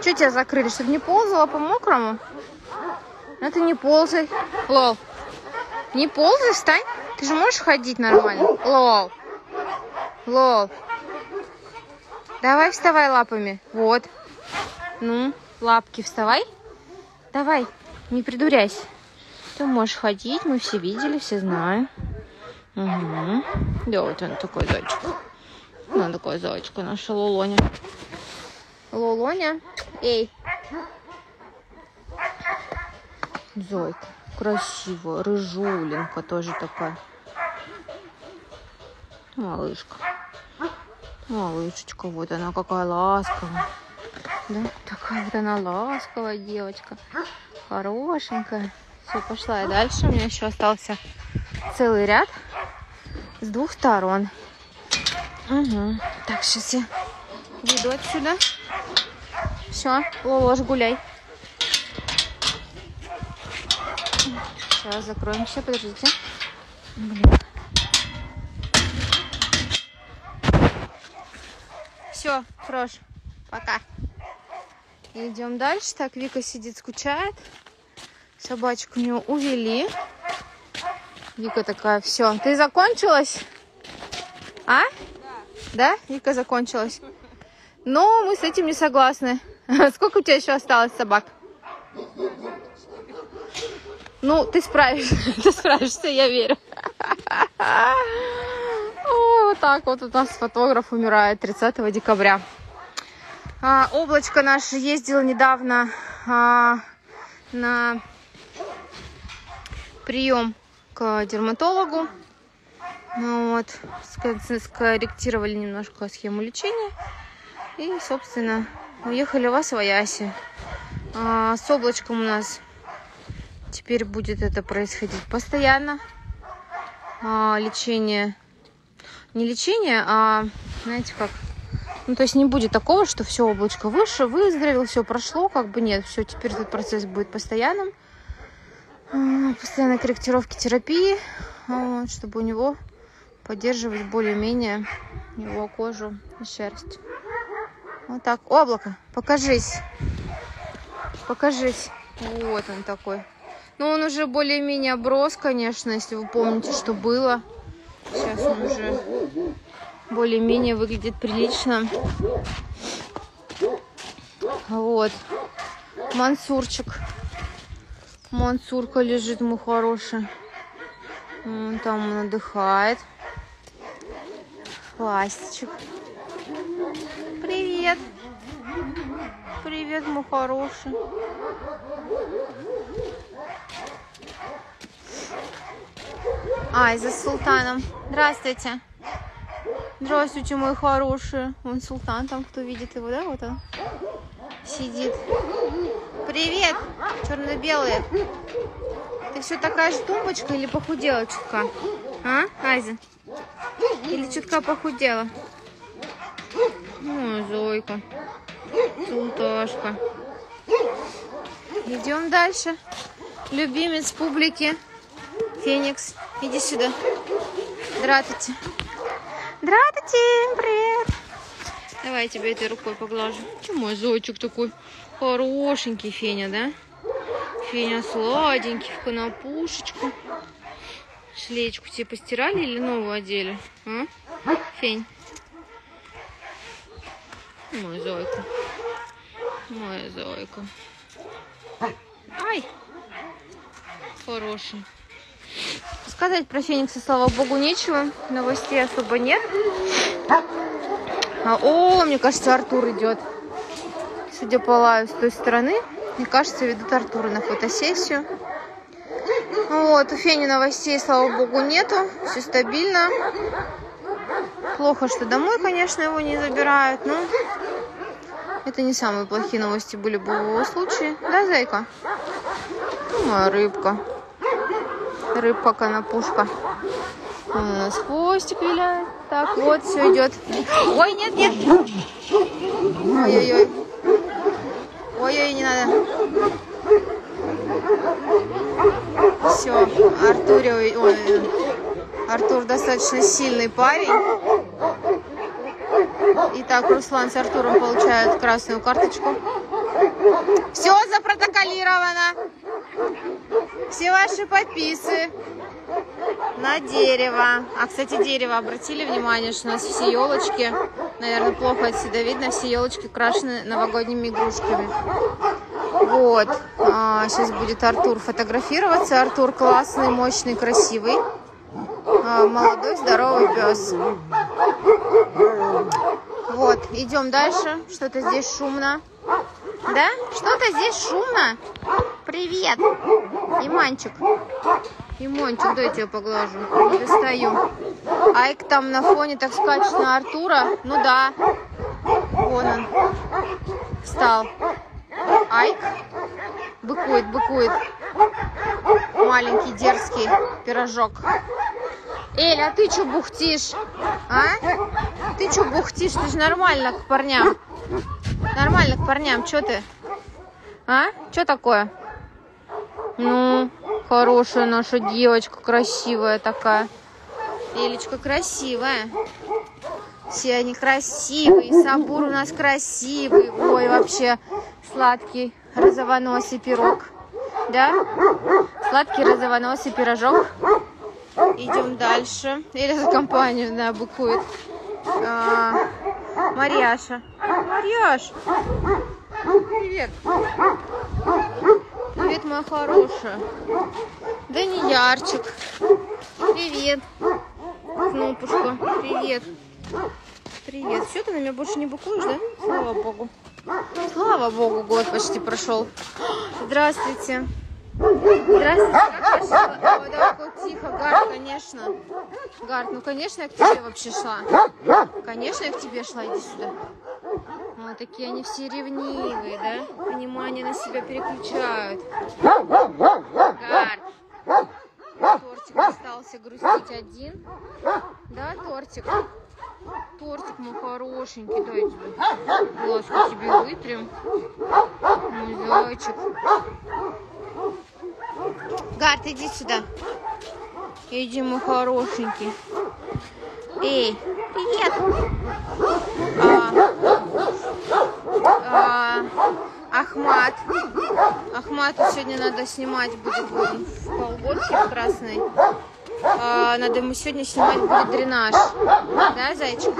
S1: Что тебя закрыли? Чтобы не ползала по мокрому? Ну ты не ползай. Лол. Не ползай, встань. Ты же можешь ходить нормально. Лол. Лол. Давай вставай лапами. Вот. Ну, лапки вставай. Давай, не придуряйся. Ты можешь ходить, мы все видели, все знаем. Угу. Да, вот он такой зайчик. Ну, такой зайчик наша Лолоня. Лолоня. Эй. Зойка. Красивая. Рыжулинка тоже такая. Малышка. Малышечка. Вот она какая ласковая. Да, такая вот она ласковая девочка. Хорошенькая. Все, пошла я дальше. У меня еще остался целый ряд с двух сторон. Угу. Так, сейчас я выйду отсюда. Все, Лолош, гуляй. Сейчас закроемся, подождите. Блин. Все, хорош. Пока. Идем дальше. Так, Вика сидит, скучает. Собачку у нее увели. Вика такая, все, ты закончилась? А? Да. Да? Вика закончилась. Но мы с этим не согласны. (laughs) Сколько у тебя еще осталось собак? Ну, ты справишься. (laughs) Ты справишься, я верю. (laughs) Вот так вот у нас фотограф умирает 30 декабря. А, облачко наше ездил недавно а, на прием к дерматологу. Ну, вот, скорректировали немножко схему лечения. И, собственно, уехали в Освояси. А, с облачком у нас теперь будет это происходить постоянно. А, лечение, не лечение, а, знаете как, ну, то есть не будет такого, что все облачко выше, выздоровел, все прошло, как бы нет, все, теперь этот процесс будет постоянным. А, постоянной корректировки терапии, вот, чтобы у него поддерживать более-менее его кожу и шерсть. Вот так. Облако, покажись. Покажись. Вот он такой. Ну, он уже более-менее оброс, конечно, если вы помните, что было. Сейчас он уже более-менее выглядит прилично. Вот. Мансурчик. Мансурка лежит мой хороший. Там он отдыхает. Пластичек. Привет. Привет, мой хороший. Ай, за султаном. Здравствуйте. Здравствуйте, мой хороший. Вон султан там, кто видит его, да? Вот он сидит. Привет, черно-белые. Ты все такая же тумбочка или похудела чутка? А, Айза? Или чутка похудела? Ну, Зойка. Султашка. Идем дальше. Любимец публики. Феникс, иди сюда. Здравствуйте. Здравствуйте, привет. Давай я тебе этой рукой поглажу. Че мой зайчик такой хорошенький, Феня, да? Феня сладенький, в конопушечку. Шлечку тебе постирали или новую одели? А? Фень. Мой зайка. Моя зайка. Ай! Хороший. Сказать про Феникса, слава богу, нечего. Новостей особо нет. А, о, мне кажется, Артур идет. Судя по лаю с той стороны, мне кажется, ведут Артура на фотосессию. Вот, у Фени новостей, слава богу, нету. Все стабильно. Плохо, что домой, конечно, его не забирают, но это не самые плохие новости были бы в его случае. Да, зайка? Моя рыбка. Рыбка конопушка. У нас хвостик виляет. Так, вот, все идет. Ой, нет, нет. Ой-ой-ой. Ой-ой, не надо. Все, Артуре, ой, Артур достаточно сильный парень. Итак, Руслан с Артуром получают красную карточку. Все запротоколировано. Все ваши подписы на дерево. А, кстати, дерево, обратили внимание, что у нас все елочки, наверное, плохо отсюда видно, все елочки украшены новогодними игрушками. Вот, а, сейчас будет Артур фотографироваться. Артур классный, мощный, красивый. А, молодой, здоровый пес. Вот, идем дальше. Что-то здесь шумно. Да? Что-то здесь шумно. Привет, Иманчик. Имончик, дай я тебя поглажу. Достаю. Айк там на фоне так скачет на Артура. Ну да. Вон он. Встал. Айк. Быкует, быкует. Маленький дерзкий пирожок. Эль, а ты что бухтишь? А? Ты что бухтишь? Ты же нормально к парням. Нормально к парням. Что ты? А? Что такое? Ну, хорошая наша девочка, красивая такая. Элечка красивая. Все они красивые. Сабур у нас красивый. Ой, вообще сладкий розовоносый пирог. Да? Сладкий розовоносый пирожок. Идем дальше. Или за компанию, да, быкует. А, Марьяша. Марьяш. Привет. Привет, моя хорошая. Да не ярчик. Привет. Кнопушка. Привет. Привет. Все, ты на меня больше не букуешь, да? Слава богу. Слава богу, год почти прошел. Здравствуйте. Здравствуйте. О, да, тихо, Гард, конечно. Гард, ну конечно я к тебе вообще шла. Конечно я к тебе шла, иди сюда. Вот такие они все ревнивые, да? Внимание на себя переключают. Гард. Тортик остался грустить один. Да, тортик? Тортик мой хорошенький, дай тебе. Глазку тебе вытрем. Мой зайчик. Гард, иди сюда. Иди, мой хорошенький. Эй, привет. А, Ахмат. Ахмату сегодня надо снимать будет он в колготке в красной. А, надо ему сегодня снимать будет дренаж. Да, зайчик?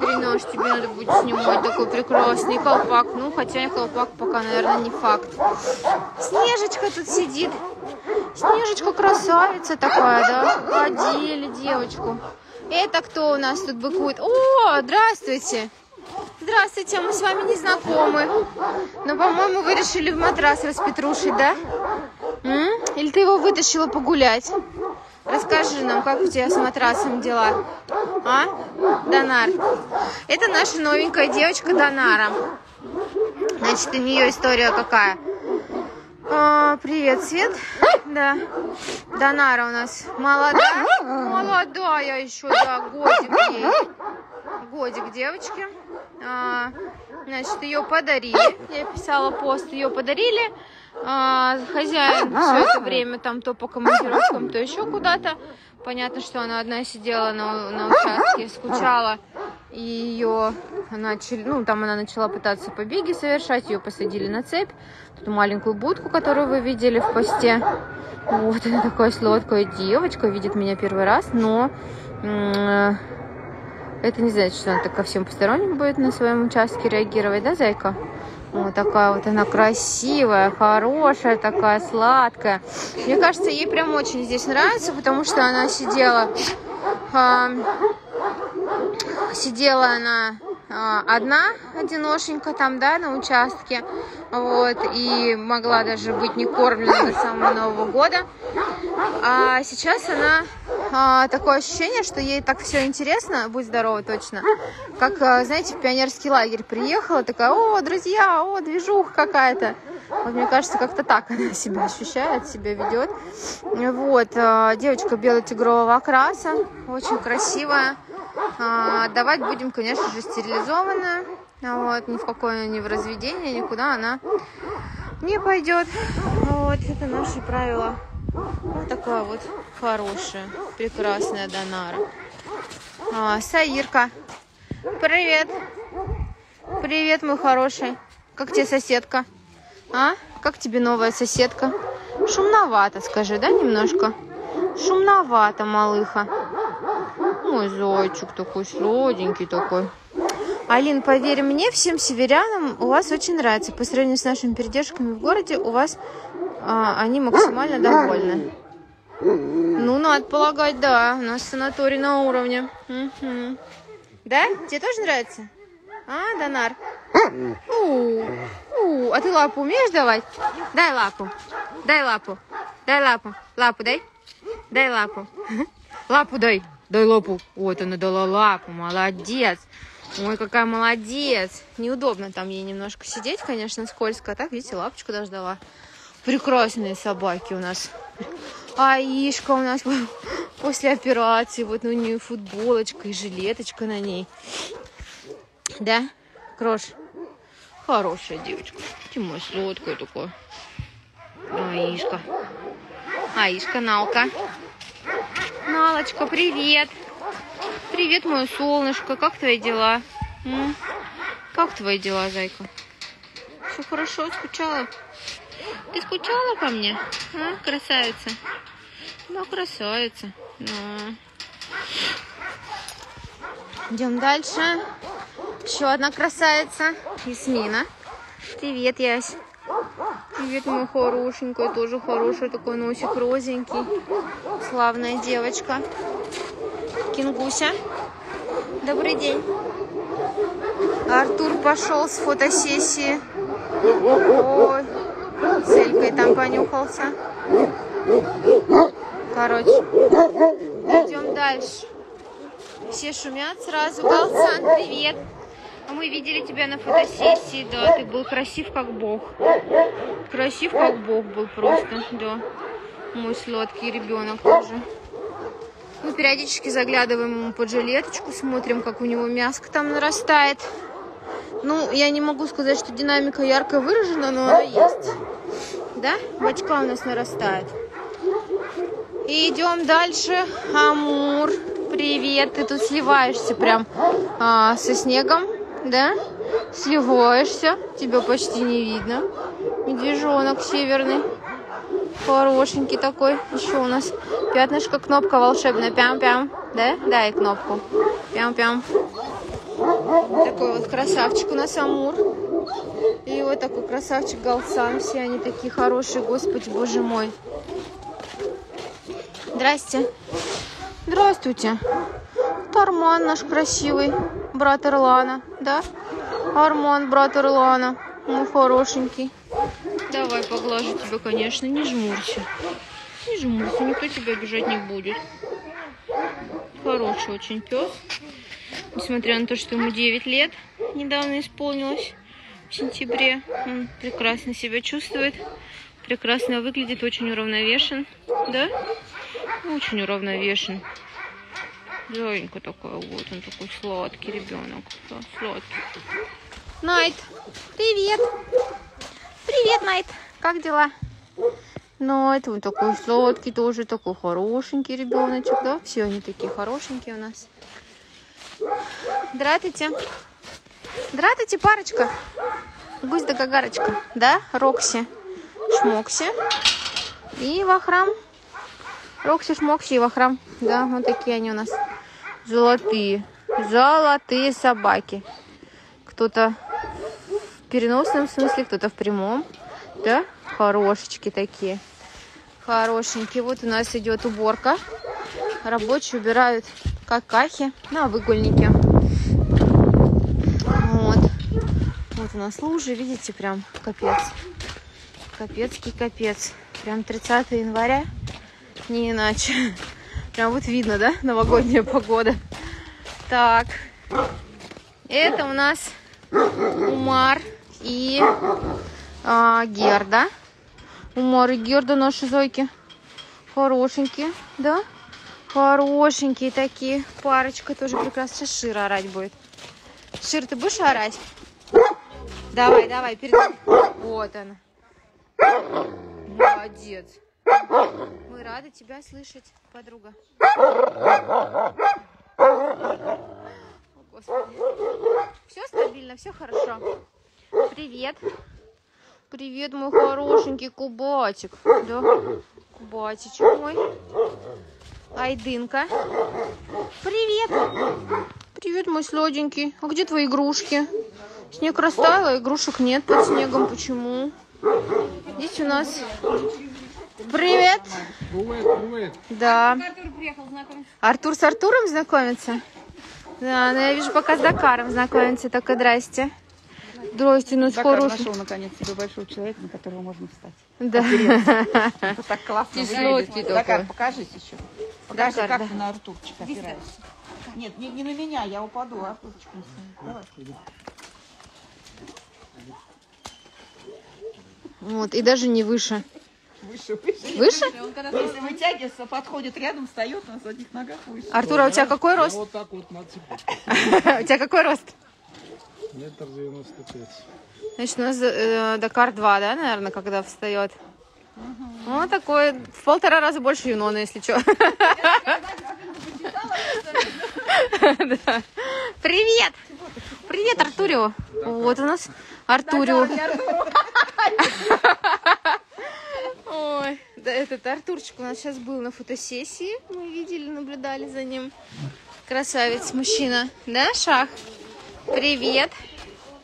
S1: Дренаж тебе надо будет снимать. Такой прекрасный колпак. Ну, хотя колпак пока, наверное, не факт. Снежечка тут сидит. Снежечка красавица такая, да? Одели девочку. Это кто у нас тут быкует? О, здравствуйте. Здравствуйте, мы с вами не знакомы. Но, по-моему, вы решили в матрас распетрушить, да? М? Или ты его вытащила погулять? Расскажи нам, как у тебя с матрасом дела? А? Донар. Это наша новенькая девочка Донара. Значит, у нее история какая? А, привет, Свет. Да. Донара у нас молодая. Молодая еще, да, годик ей. Годик девочки. А, значит, ее подарили. Я писала пост, ее подарили. А, хозяин все это время там то по командировкам, то еще куда-то. Понятно, что она одна сидела на, на участке, скучала. И ее начали, ну, там она начала пытаться побеги совершать, ее посадили на цепь. Тут маленькую будку, которую вы видели в посте. Вот она такая сладкая девочка, видит меня первый раз, но это не значит, что она так ко всем посторонним будет на своем участке реагировать, да, зайка? Вот такая вот она красивая, хорошая, такая сладкая. Мне кажется, ей прям очень здесь нравится, потому что она сидела... Э, сидела она одна, одиношенька там, да, на участке, вот, и могла даже быть не кормлена до самого Нового года. А сейчас она, а, такое ощущение, что ей так все интересно, будь здорова точно, как, а, знаете, в пионерский лагерь приехала, такая, о, друзья, о, движуха какая-то. Вот, мне кажется, как-то так она себя ощущает, себя ведет. Вот, а, девочка бело-тигрового окраса, очень красивая. А, отдавать будем, конечно же, стерилизованную. Вот, ни в какое, ни в разведение, никуда она не пойдет. Вот это наши правила. Вот такая вот хорошая, прекрасная Донара. А, Саирка. Привет. Привет, мой хороший. Как тебе соседка? А? Как тебе новая соседка? Шумновато, скажи, да, немножко? Шумновато, малыха. Мой зайчик такой сладенький такой. Алин, поверь мне, всем северянам у вас очень нравится. По сравнению с нашими передержками в городе, у вас а, они максимально довольны. Ну, надо полагать, да. У нас санаторий на уровне. Угу. Да? Тебе тоже нравится? А, Донар? У, у, а ты лапу умеешь давать? Дай лапу. Дай лапу. Дай лапу. Лапу дай. Дай лапу. (laughs) Лапу дай. Дай лапу. Вот она дала лапу. Молодец. Ой, какая молодец. Неудобно там ей немножко сидеть, конечно, скользко. А так, видите, лапочку даже дала. Прекрасные собаки у нас. Аишка у нас (laughs) после операции. Вот у нее футболочка и жилеточка на ней. Да, Крош? Хорошая девочка. Ты мой сладкая такой. Аишка. Аишка, Налка. Налочка, привет. Привет, мое солнышко. Как твои дела? М? Как твои дела, зайка? Все хорошо, скучала? Ты скучала по мне? А, красавица? Ну, красавица. Ну. Идем дальше. Еще одна красавица. Ясмина. Привет, Ясь. Привет, моя хорошенькая, тоже хороший такой носик розенький. Славная девочка. Кингуся. Добрый день. Артур пошел с фотосессии. Ой, с Элькой там понюхался. Короче, идем дальше. Все шумят сразу. Галсан, привет. А мы видели тебя на фотосессии, да, ты был красив как бог. Красив как бог был просто, да. Мой сладкий ребенок тоже. Мы периодически заглядываем ему под жилеточку, смотрим, как у него мяско там нарастает. Ну, я не могу сказать, что динамика ярко выражена, но она есть. Да? Бачка у нас нарастает. И идем дальше. Амур, привет. Ты тут сливаешься прям а, со снегом, да? Сливаешься. Тебя почти не видно. Медвежонок северный. Хорошенький такой. Еще у нас пятнышко, кнопка волшебная. Пям-пям. Да? Дай кнопку. Пям-пям. Такой вот красавчик у нас Амур. И вот такой красавчик Галсан. Все они такие хорошие, господи, боже мой. Здрасте. Здравствуйте. Тарман наш красивый, брат Ирлана, да? Арман, брат Ирлана. Ну, хорошенький. Давай поглажу тебя, конечно, не жмурься. Не жмурься, никто тебя обижать не будет. Хороший очень пес. Несмотря на то, что ему 9 лет недавно исполнилось, в сентябре. Он прекрасно себя чувствует, прекрасно выглядит, очень уравновешен. Да? Очень уравновешен. Зоенька такая, вот он такой сладкий ребенок. Да, сладкий. Найт, привет. Привет, Найт. Как дела? Найт, он такой сладкий тоже, такой хорошенький ребеночек, да? Все они такие хорошенькие у нас. Здравствуйте. Здравствуйте, парочка. Гусь да гагарочка, да? Рокси, Шмокси и Вахрам. Рокси, Шмокси и Вахрам. Да, вот такие они у нас. Золотые. Золотые собаки. Кто-то в переносном смысле, кто-то в прямом. Да? Хорошечки такие. Хорошенькие. Вот у нас идет уборка. Рабочие убирают какахи на выгульнике. Вот. Вот у нас лужи, видите, прям капец. Капецкий капец. Прям 30 января, не иначе. Прям вот видно, да, новогодняя погода. Так, это у нас Умар и а, Герда. Умар и Герда наши зойки. Хорошенькие, да? Хорошенькие такие. Парочка тоже прекрасно. Сейчас Шира орать будет. Шир, ты будешь орать? Давай, давай, перед... Вот она. Молодец. Мы рады тебя слышать, подруга. О, Господи. Все стабильно, все хорошо. Привет. Привет, мой хорошенький кубатик. Да, кубатичек мой. Айдынка. Привет. Привет, мой сладенький. А где твои игрушки? Снег растаял, а игрушек нет под снегом. Почему? Здесь у нас... Привет.
S2: Привет, привет.
S1: Да.
S3: Артур приехал знакомиться.
S1: Артур с Артуром знакомится? Да, но я вижу, пока с Дакаром знакомится. Только здрасте. Здрасте, ну
S3: Дакар
S1: скоро.
S3: нашел наконец себе большого человека, на которого можно встать.
S1: Да.
S3: Это так классно
S1: Тяжелый
S3: выглядит. Дакар, покажись еще. Покажи,
S1: Дакар,
S3: как
S1: да.
S3: ты на Артурчика опираешься. Нет, не, не на меня, я упаду, а Артурчик не снимет.
S1: Вот, и даже не выше.
S3: Выше, выше.
S1: Выше?
S3: Если вытягивается, подходит рядом, встает на задних ногах выше.
S1: Артур, а у тебя какой рост?
S2: вот так вот на. (laughs)
S1: У тебя какой рост?
S2: Метр девяносто пять.
S1: Значит, у нас э, Дакар 2, да, наверное, когда встает. Ну, такой, в полтора раза больше Юнона, если что. (laughs) Да. Привет! Привет, Артурио. Вот у нас Артурио. (laughs) Ой, да этот Артурчик у нас сейчас был на фотосессии. Мы видели, наблюдали за ним. Красавец мужчина. Да, Шах? Привет.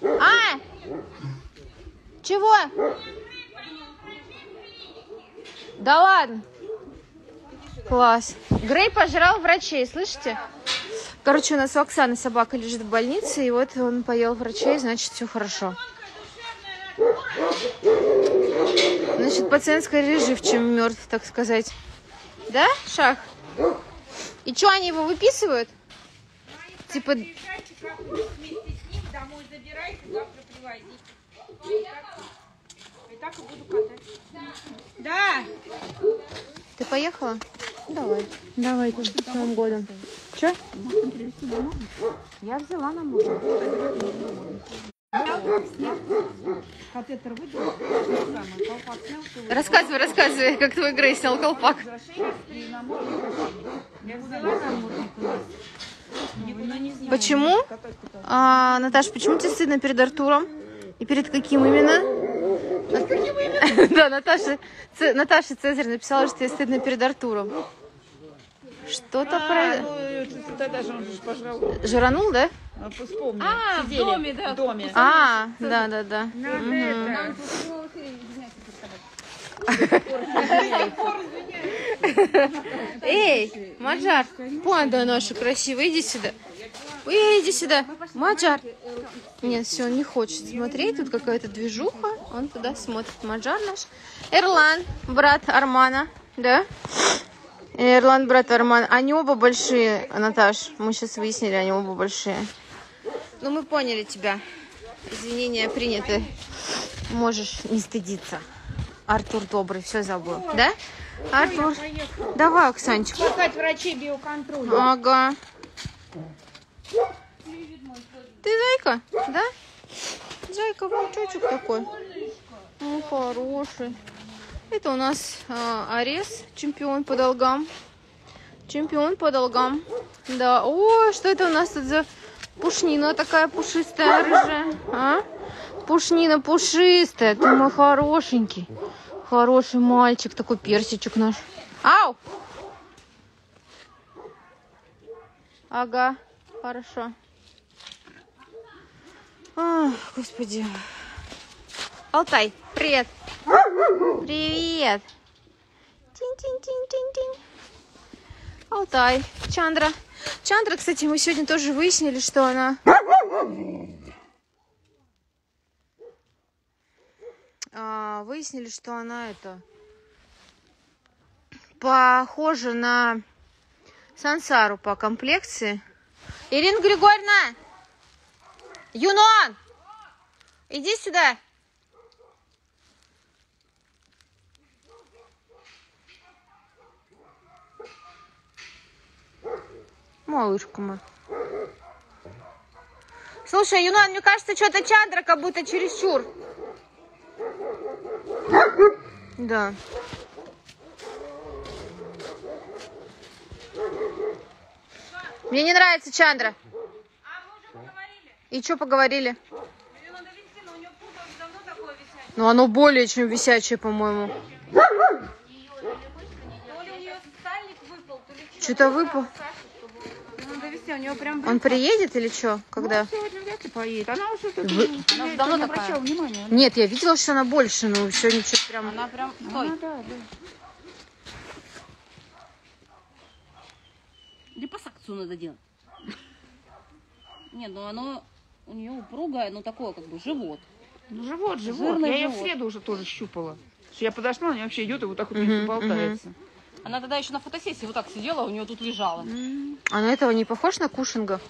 S1: А! Чего? Да ладно. Класс. Грей пожрал врачей, слышите? Короче, у нас у Оксаны собака лежит в больнице, и вот он поел врачей, значит, все хорошо. Значит, пациент скорее жив, чем мертв, так сказать. Да, Шах? И что, они его выписывают? Типа,
S4: буду катать. Да.
S1: Ты поехала? Давай. Давай, с Новым годом. Че? Я взяла на мужа. Рассказывай, рассказывай, как твой Грей снял колпак. Почему? А, Наташа, почему тебе стыдно перед Артуром? И перед каким именно? (laughs) Да, Наташа, Ц- Наташа Цезарь написала, что тебе стыдно перед Артуром. Что-то
S3: А,
S1: про...
S3: ну, это тогда же он же пожрал.
S1: Жиранул, да?
S3: А, Вспомнил.
S4: А, в
S3: Сидели
S4: доме, да.
S3: В доме.
S1: А, да, да, да. Эй, Маджар, панда наша красивая, иди сюда. Эй, иди сюда. Маджар. Нет, все, он не хочет смотреть. Тут какая-то движуха. Он туда смотрит. Маджар наш. Эрлан, брат Армана. Да? Эрлан, брат Армана. Они оба большие, Наташ. Мы сейчас выяснили, они оба большие. Ну, мы поняли тебя. Извинения приняты. Можешь не стыдиться. Артур добрый, все забыл. Да? Артур. Давай, Оксанчик.
S4: Пускать врачей биоконтроль.
S1: Ага. Ты зайка, да? Зайка, волчочек такой. Ну, хороший. Это у нас а, Арес, чемпион по долгам. Чемпион по долгам. Да. О, что это у нас тут за пушнина такая пушистая, рыжая? А? Пушнина пушистая. Ты мой хорошенький. Хороший мальчик, такой персичек наш. Ау! Ага, хорошо. Ах, господи. Алтай, привет. Привет. Тинь-тинь-тинь-тинь-тинь. Алтай, Чандра. Чандра, кстати, мы сегодня тоже выяснили, что она... А, выяснили, что она это... Похожа на Сансару по комплекции. Ирина Григорьевна! Юнон! Иди сюда! Малышка моя. Слушай, Юнон, мне кажется, что-то Чандра как будто чересчур. Да. Мне не нравится Чандра.
S4: А, мы уже поговорили.
S1: И что поговорили? Ну, оно более чем висячее, по-моему. Что-то выпал. Он приедет или что? Когда? Вы-
S3: обращала внимания.
S1: Нет, я видела, что она больше, но сегодня что-то прям...
S4: Она прям...
S3: Она, да, да.
S4: Липосакцию надо делать. (laughs) Нет, ну оно у нее упругое, ну такое как бы живот.
S3: Ну, живот, живот.
S4: Жирный
S3: я ее в
S4: живот.
S3: среду уже тоже щупала. Что Я подошла, она вообще идет и вот так вот вместе болтается.
S4: Она тогда еще на фотосессии вот так сидела, у нее тут лежала.
S1: А на этого не похож на кушинга?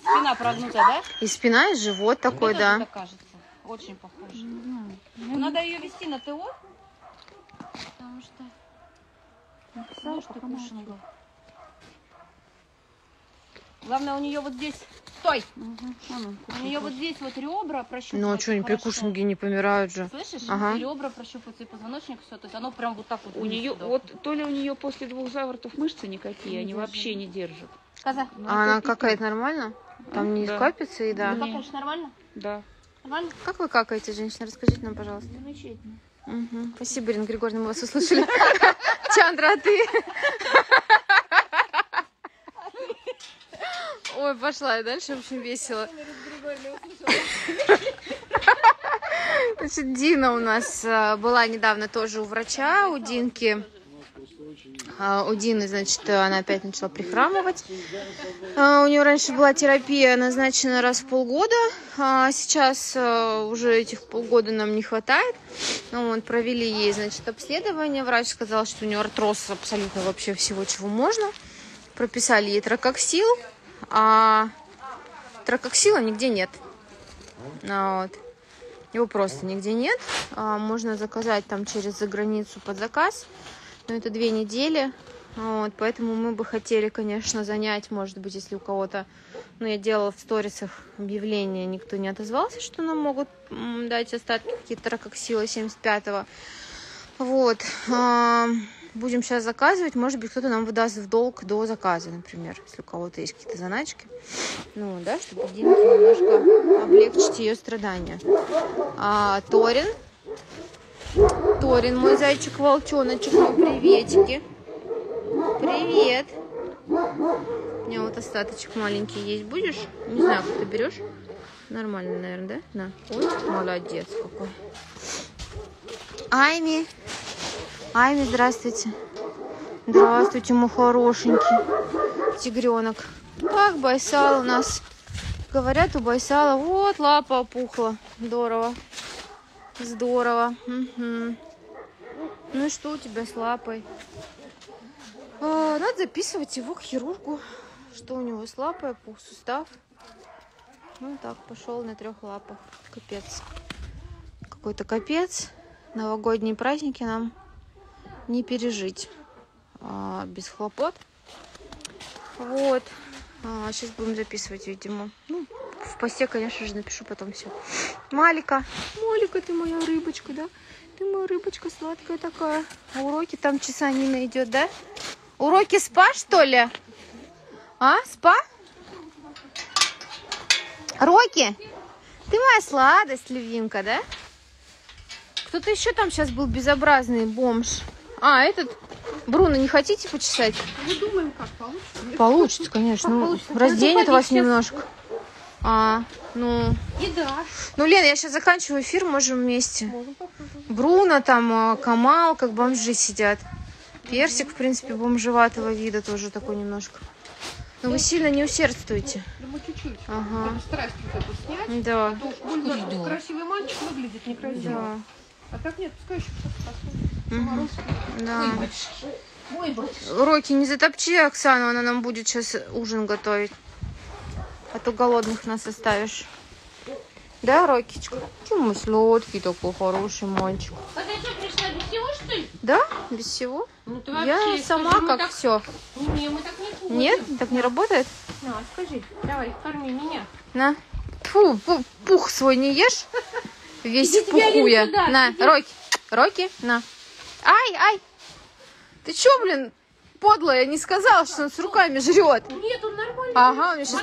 S4: Спина прогнутая, да?
S1: И спина, и живот такой,
S4: Мне тоже
S1: да.
S4: так кажется. Очень похоже.
S3: Знаю.
S4: Ну, Надо ее вести на ТО. Потому что...
S3: Написала, молчит.
S4: кушинга. Главное, у нее вот здесь... Стой!
S3: Ну,
S4: У нее вот здесь вот ребра прощупываются.
S1: Ну, а что, они при
S4: хорошо.
S1: кушинге не помирают же?
S4: Слышишь?
S1: Ага.
S4: Ребра прощупываются, и позвоночник, все. То есть оно прям вот так вот.
S3: У нее,
S4: сюда.
S3: вот то ли у нее после двух заворотов мышцы никакие,
S4: Не
S3: они
S4: держит.
S3: вообще не держат.
S4: Коза.
S3: Ну,
S1: А она какая-то нормально? Там не
S3: Да.
S1: скопится и да.
S3: Не.
S4: какаешь нормально?
S3: Да.
S4: Нормально?
S1: Как вы какаете, женщина? Расскажите нам, пожалуйста.
S3: Замечательно.
S1: Мгм. Спасибо, Ирина Григорьевна, мы вас услышали. (laughs) Чандра, а ты? Ой, пошла я дальше, в общем, весело. Значит, Дина у нас э, была недавно тоже у врача, у Динки. А, У Дины, значит, она опять начала прихрамывать. А, У нее раньше была терапия назначена раз в полгода, а сейчас э, уже этих полгода нам не хватает. Ну, вот, провели ей, значит, обследование. Врач сказал, что у нее артроз абсолютно вообще всего, чего можно. Прописали ей тракоксил, а тракоксила нигде нет. А, вот. Его просто нигде нет. А, можно заказать там через заграницу под заказ. Но это две недели. Вот, поэтому мы бы хотели, конечно, занять, может быть, если у кого-то... Ну, я делала в сторисах объявление, никто не отозвался, что нам могут дать остатки какие-то тракоксила 75-го. Вот. Будем сейчас заказывать. Может быть, кто-то нам выдаст в долг до заказа, например, если у кого-то есть какие-то заначки. Ну, да, чтобы Динке немножко облегчить ее страдания. А, Торин. Торин, мой зайчик-волчоночек, ну, приветики. Привет. У меня вот остаточек маленький есть. Будешь? Не знаю, как ты берешь. Нормально, наверное, да? На. Ой, молодец какой. Айми. Айми, здравствуйте. Здравствуйте, мой хорошенький тигренок. Так, Байсал у нас. Говорят, у Байсала вот лапа опухла. Здорово. Здорово. Мгм. Ну и что у тебя с лапой? А, надо записывать его к хирургу. Что у него с лапой? Опух сустав. Ну так, пошел на трех лапах. Капец. Какой-то капец. Новогодние праздники нам не пережить а, без хлопот. Вот. сейчас будем записывать, видимо. Ну, в посте, конечно же, напишу потом все. Малика. Малика, ты моя рыбочка, да? Ты моя рыбочка сладкая такая. А уроки там часа Нина идет, да? Уроки спа, что ли? А, спа? Роки, ты моя сладость, любимка, да? Кто-то еще там сейчас был безобразный бомж. А, этот Бруно, не хотите почесать?
S3: Мы думаем, как получится.
S1: Получится, конечно.
S3: Как
S1: Ну,
S3: получится?
S1: разденет
S3: Ну,
S1: вас
S3: сейчас.
S1: немножко. А, ну.
S3: Еда.
S1: Ну, Лена, я сейчас заканчиваю эфир, можем вместе.
S3: Можем попробовать.
S1: Бруно там, а, Камал, как бомжи сидят. Персик, в принципе, бомжеватого вида тоже такой немножко. Но вы сильно не усердствуете.
S3: Да мы чуть-чуть.
S1: Ага.
S3: Страсть вот эту снять.
S1: Да.
S3: А то уж больно красивый мальчик выглядит некрасиво.
S1: Да.
S3: А так нет, пускай еще кто-то Самородский.
S1: Да.
S3: Ой, батюшки.
S1: Роки, не затопчи Оксану, она нам будет сейчас ужин готовить. А то голодных нас оставишь. Да, Рокичка? Чему сладкий такой хороший мальчик?
S4: А ты что, пришла без всего, что ли?
S1: Да? Без всего?
S4: Ну ты
S1: Я
S4: вообще,
S1: сама
S4: скажи, мы
S1: как
S4: так-
S1: все.
S4: Не, мы так не ходим.
S1: Нет? Так не работает?
S4: На, скажи, давай, корми меня.
S1: На. Фу, пу- пух свой не ешь. (laughs) Весь
S4: Иди
S1: пухуя.
S4: туда,
S1: На,
S4: иди.
S1: Роки. Рокки, на. Ай, ай! Ты чё, блин, подлая, не сказала, что он с руками жрет.
S3: Нет, он нормальный.
S1: Ага, он мне сейчас...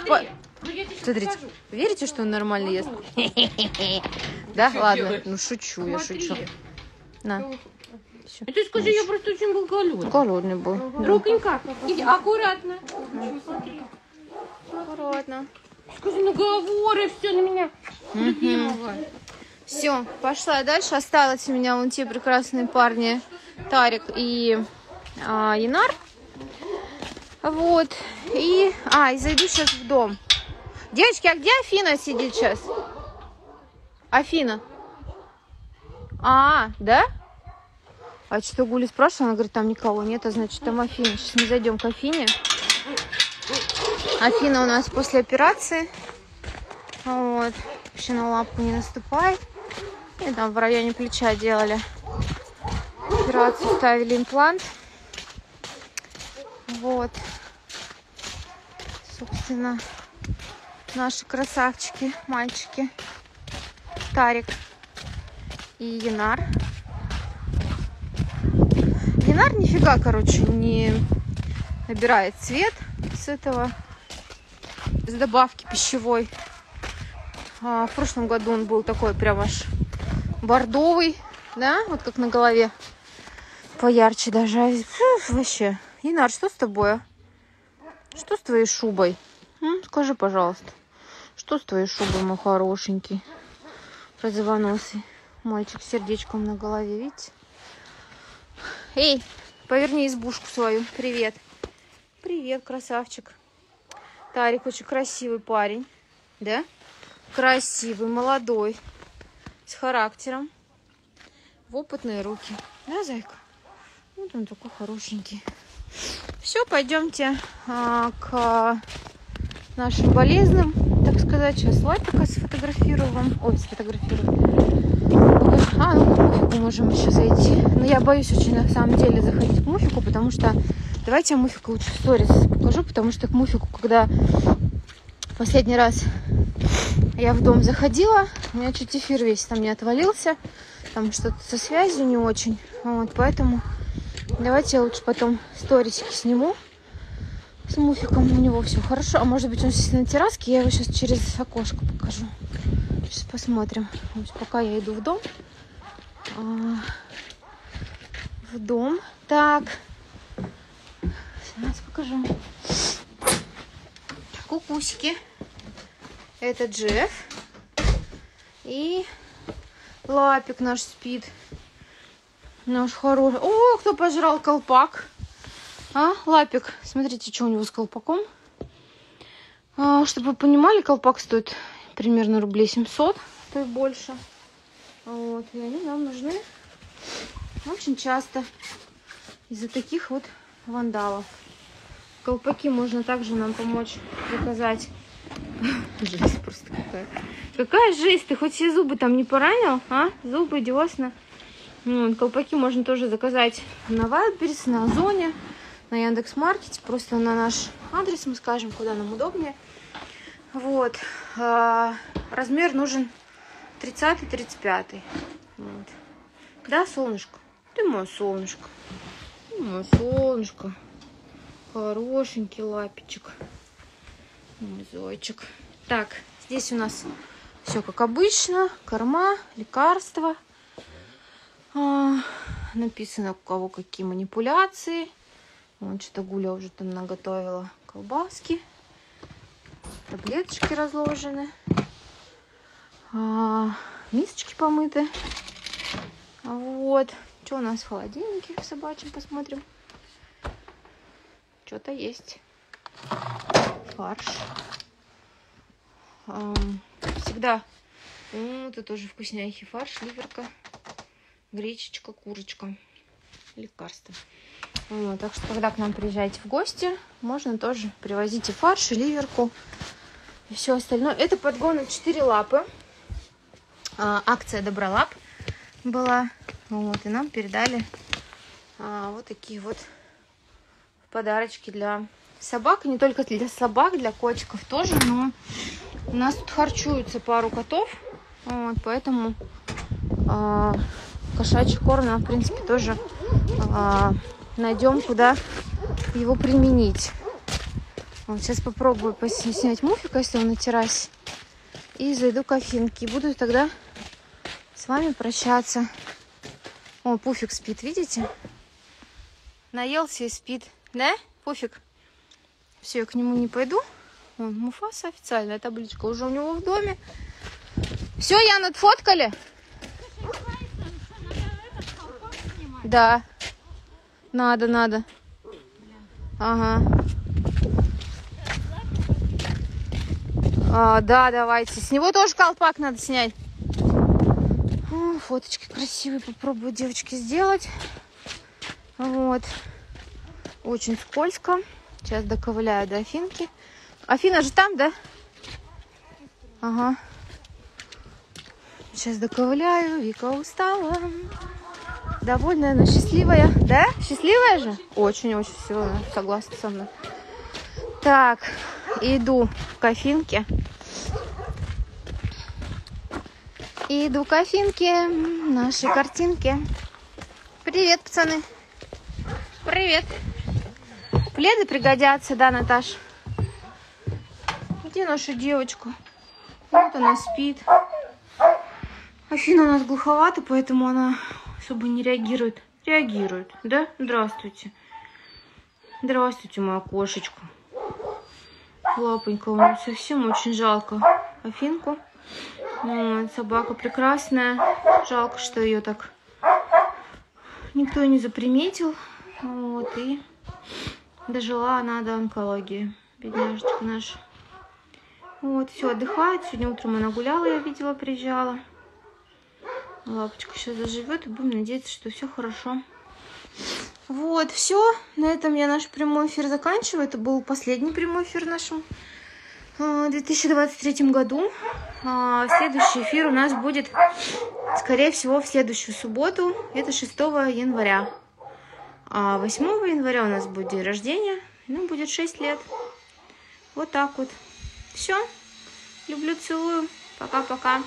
S3: Ну я тебе
S1: Смотрите,
S3: покажу.
S1: верите, что он нормально ест? (laughs) Да, ладно, ну шучу, я шучу. На,
S3: А Ты скажи, я просто очень был голодный.
S1: голодный был.
S3: Руконька, иди, аккуратно.
S1: Аккуратно.
S3: Скажи, наговоры все на меня. Любимого.
S1: Все, пошла дальше. Осталось у меня вон те прекрасные парни Тарик и а, Янар. Вот. И. А, и зайду сейчас в дом. Девочки, а где Афина сидит сейчас? Афина. А, да? А что Гуля спрашивала, она говорит, там никого нет, а значит там Афина. Сейчас мы зайдем к Афине. Афина у нас после операции. Вот. Вообще на лапку не наступает. И там в районе плеча делали операцию, ставили имплант. Вот. Собственно, наши красавчики, мальчики. Тарик и Янар. Янар нифига, короче, не набирает цвет с этого, с добавки пищевой. А, в прошлом году он был такой прям аж бордовый, да, вот как на голове. Поярче даже. Фу, вообще. Инар, что с тобой? а? Что с твоей шубой? М? Скажи, пожалуйста. Что с твоей шубой, мой хорошенький? Розовоносый. Мальчик с сердечком на голове, видите? Эй, поверни избушку свою. Привет. Привет, красавчик. Тарик очень красивый парень. Да? Красивый, молодой, с характером, в опытные руки. Да, зайка? Вот он такой хорошенький. Все, пойдемте а, к нашим болезным, так сказать. Сейчас лапика сфотографирую вам. Ой, сфотографирую. А, ну к Муфику можем еще зайти. Но я боюсь очень на самом деле заходить к Муфику, потому что... Давайте я Муфика лучше в сторис покажу, потому что к Муфику, когда последний раз я в дом заходила, у меня чуть эфир весь там не отвалился. Там что-то со связью не очень. Вот, поэтому давайте я лучше потом сторисики сниму с Муфиком. У него все хорошо. А может быть он сейчас на терраске, я его сейчас через окошко покажу. Сейчас посмотрим. В общем, пока я иду в дом. А, в дом. Так. Сейчас покажу. Кукусики. Это Джефф. И Лапик наш спит. Наш хороший. О, кто пожрал колпак? А, Лапик, смотрите, что у него с колпаком. А, чтобы вы понимали, колпак стоит примерно рублей 700, то и больше. Вот, и они нам нужны очень часто из-за таких вот вандалов. Колпаки можно также нам помочь заказать. Жесть просто какая. Какая жесть? Ты хоть все зубы там не поранил, а? Зубы десна. Ну, колпаки можно тоже заказать на Wildberries, на Озоне, на Яндекс.Маркете. Просто на наш адрес мы скажем, куда нам удобнее. Вот. А, размер нужен 30-35. Вот. Да, солнышко? Ты мое солнышко. Ты мое солнышко. Хорошенький лапичек. Мой зайчик. Так, здесь у нас все как обычно. Корма, лекарства. А, написано, у кого какие манипуляции. Вот что-то Гуля уже там наготовила колбаски. Таблеточки разложены. А, мисочки помыты. А Вот. Что у нас в холодильнике в собачьем, посмотрим. Что-то есть. Фарш. Ам, Всегда. М, Это тоже вкусняхи. Фарш, ливерка, гречечка, курочка. Лекарства. Вот, так что, когда к нам приезжаете в гости, можно тоже привозить и фарш, и ливерку, и все остальное. Это подгон на 4 лапы. А, акция Добролап была. Вот, и нам передали а, вот такие вот подарочки для собак. Не только для собак, для котиков тоже, но у нас тут харчуются пару котов. Вот, поэтому а, кошачий корм нам, в принципе, тоже а, найдем, куда его применить. Вот, сейчас попробую снять муфика, если он на террасе. И зайду к Афинке. И буду тогда с вами прощаться. О, Пуфик спит, видите? Наелся и спит. Да, Пуфик? Все, я к нему не пойду. Вон, Муфаса официальная табличка уже у него в доме. Все, Ян, отфоткали? Да. Надо, надо. Ага. А, да, давайте. С него тоже колпак надо снять. О, фоточки красивые попробую девочки сделать. Вот. Очень скользко. Сейчас доковыляю до Афинки. Афина же там, да? Ага. Сейчас доковыляю. Вика устала. Довольная, но счастливая. Да? Счастливая же? Очень-очень все. Согласна со мной. Так, иду к Афинке. Иду к Афинке. Наши картинки. Привет, пацаны. Привет. Пледы пригодятся, да, Наташ? Где наша девочка? Вот она спит. Афина у нас глуховата, поэтому она особо не реагирует. Реагирует, да? Здравствуйте. Здравствуйте, моя кошечка. Лапонька у совсем очень жалко. Афинку. Вот, собака прекрасная. Жалко, что ее так никто не заприметил. Вот, и дожила она до онкологии. Бедняжечка наша. Вот, все, отдыхает. Сегодня утром она гуляла, я видела, приезжала. Лапочка сейчас заживет, и будем надеяться, что все хорошо. Вот, все. На этом я наш прямой эфир заканчиваю. Это был последний прямой эфир в нашем э, 2023 году. А, Следующий эфир у нас будет, скорее всего, в следующую субботу. Это 6 января. А 8 января у нас будет день рождения. Ну, будет 6 лет. Вот так вот. Все. Люблю, целую. Пока-пока.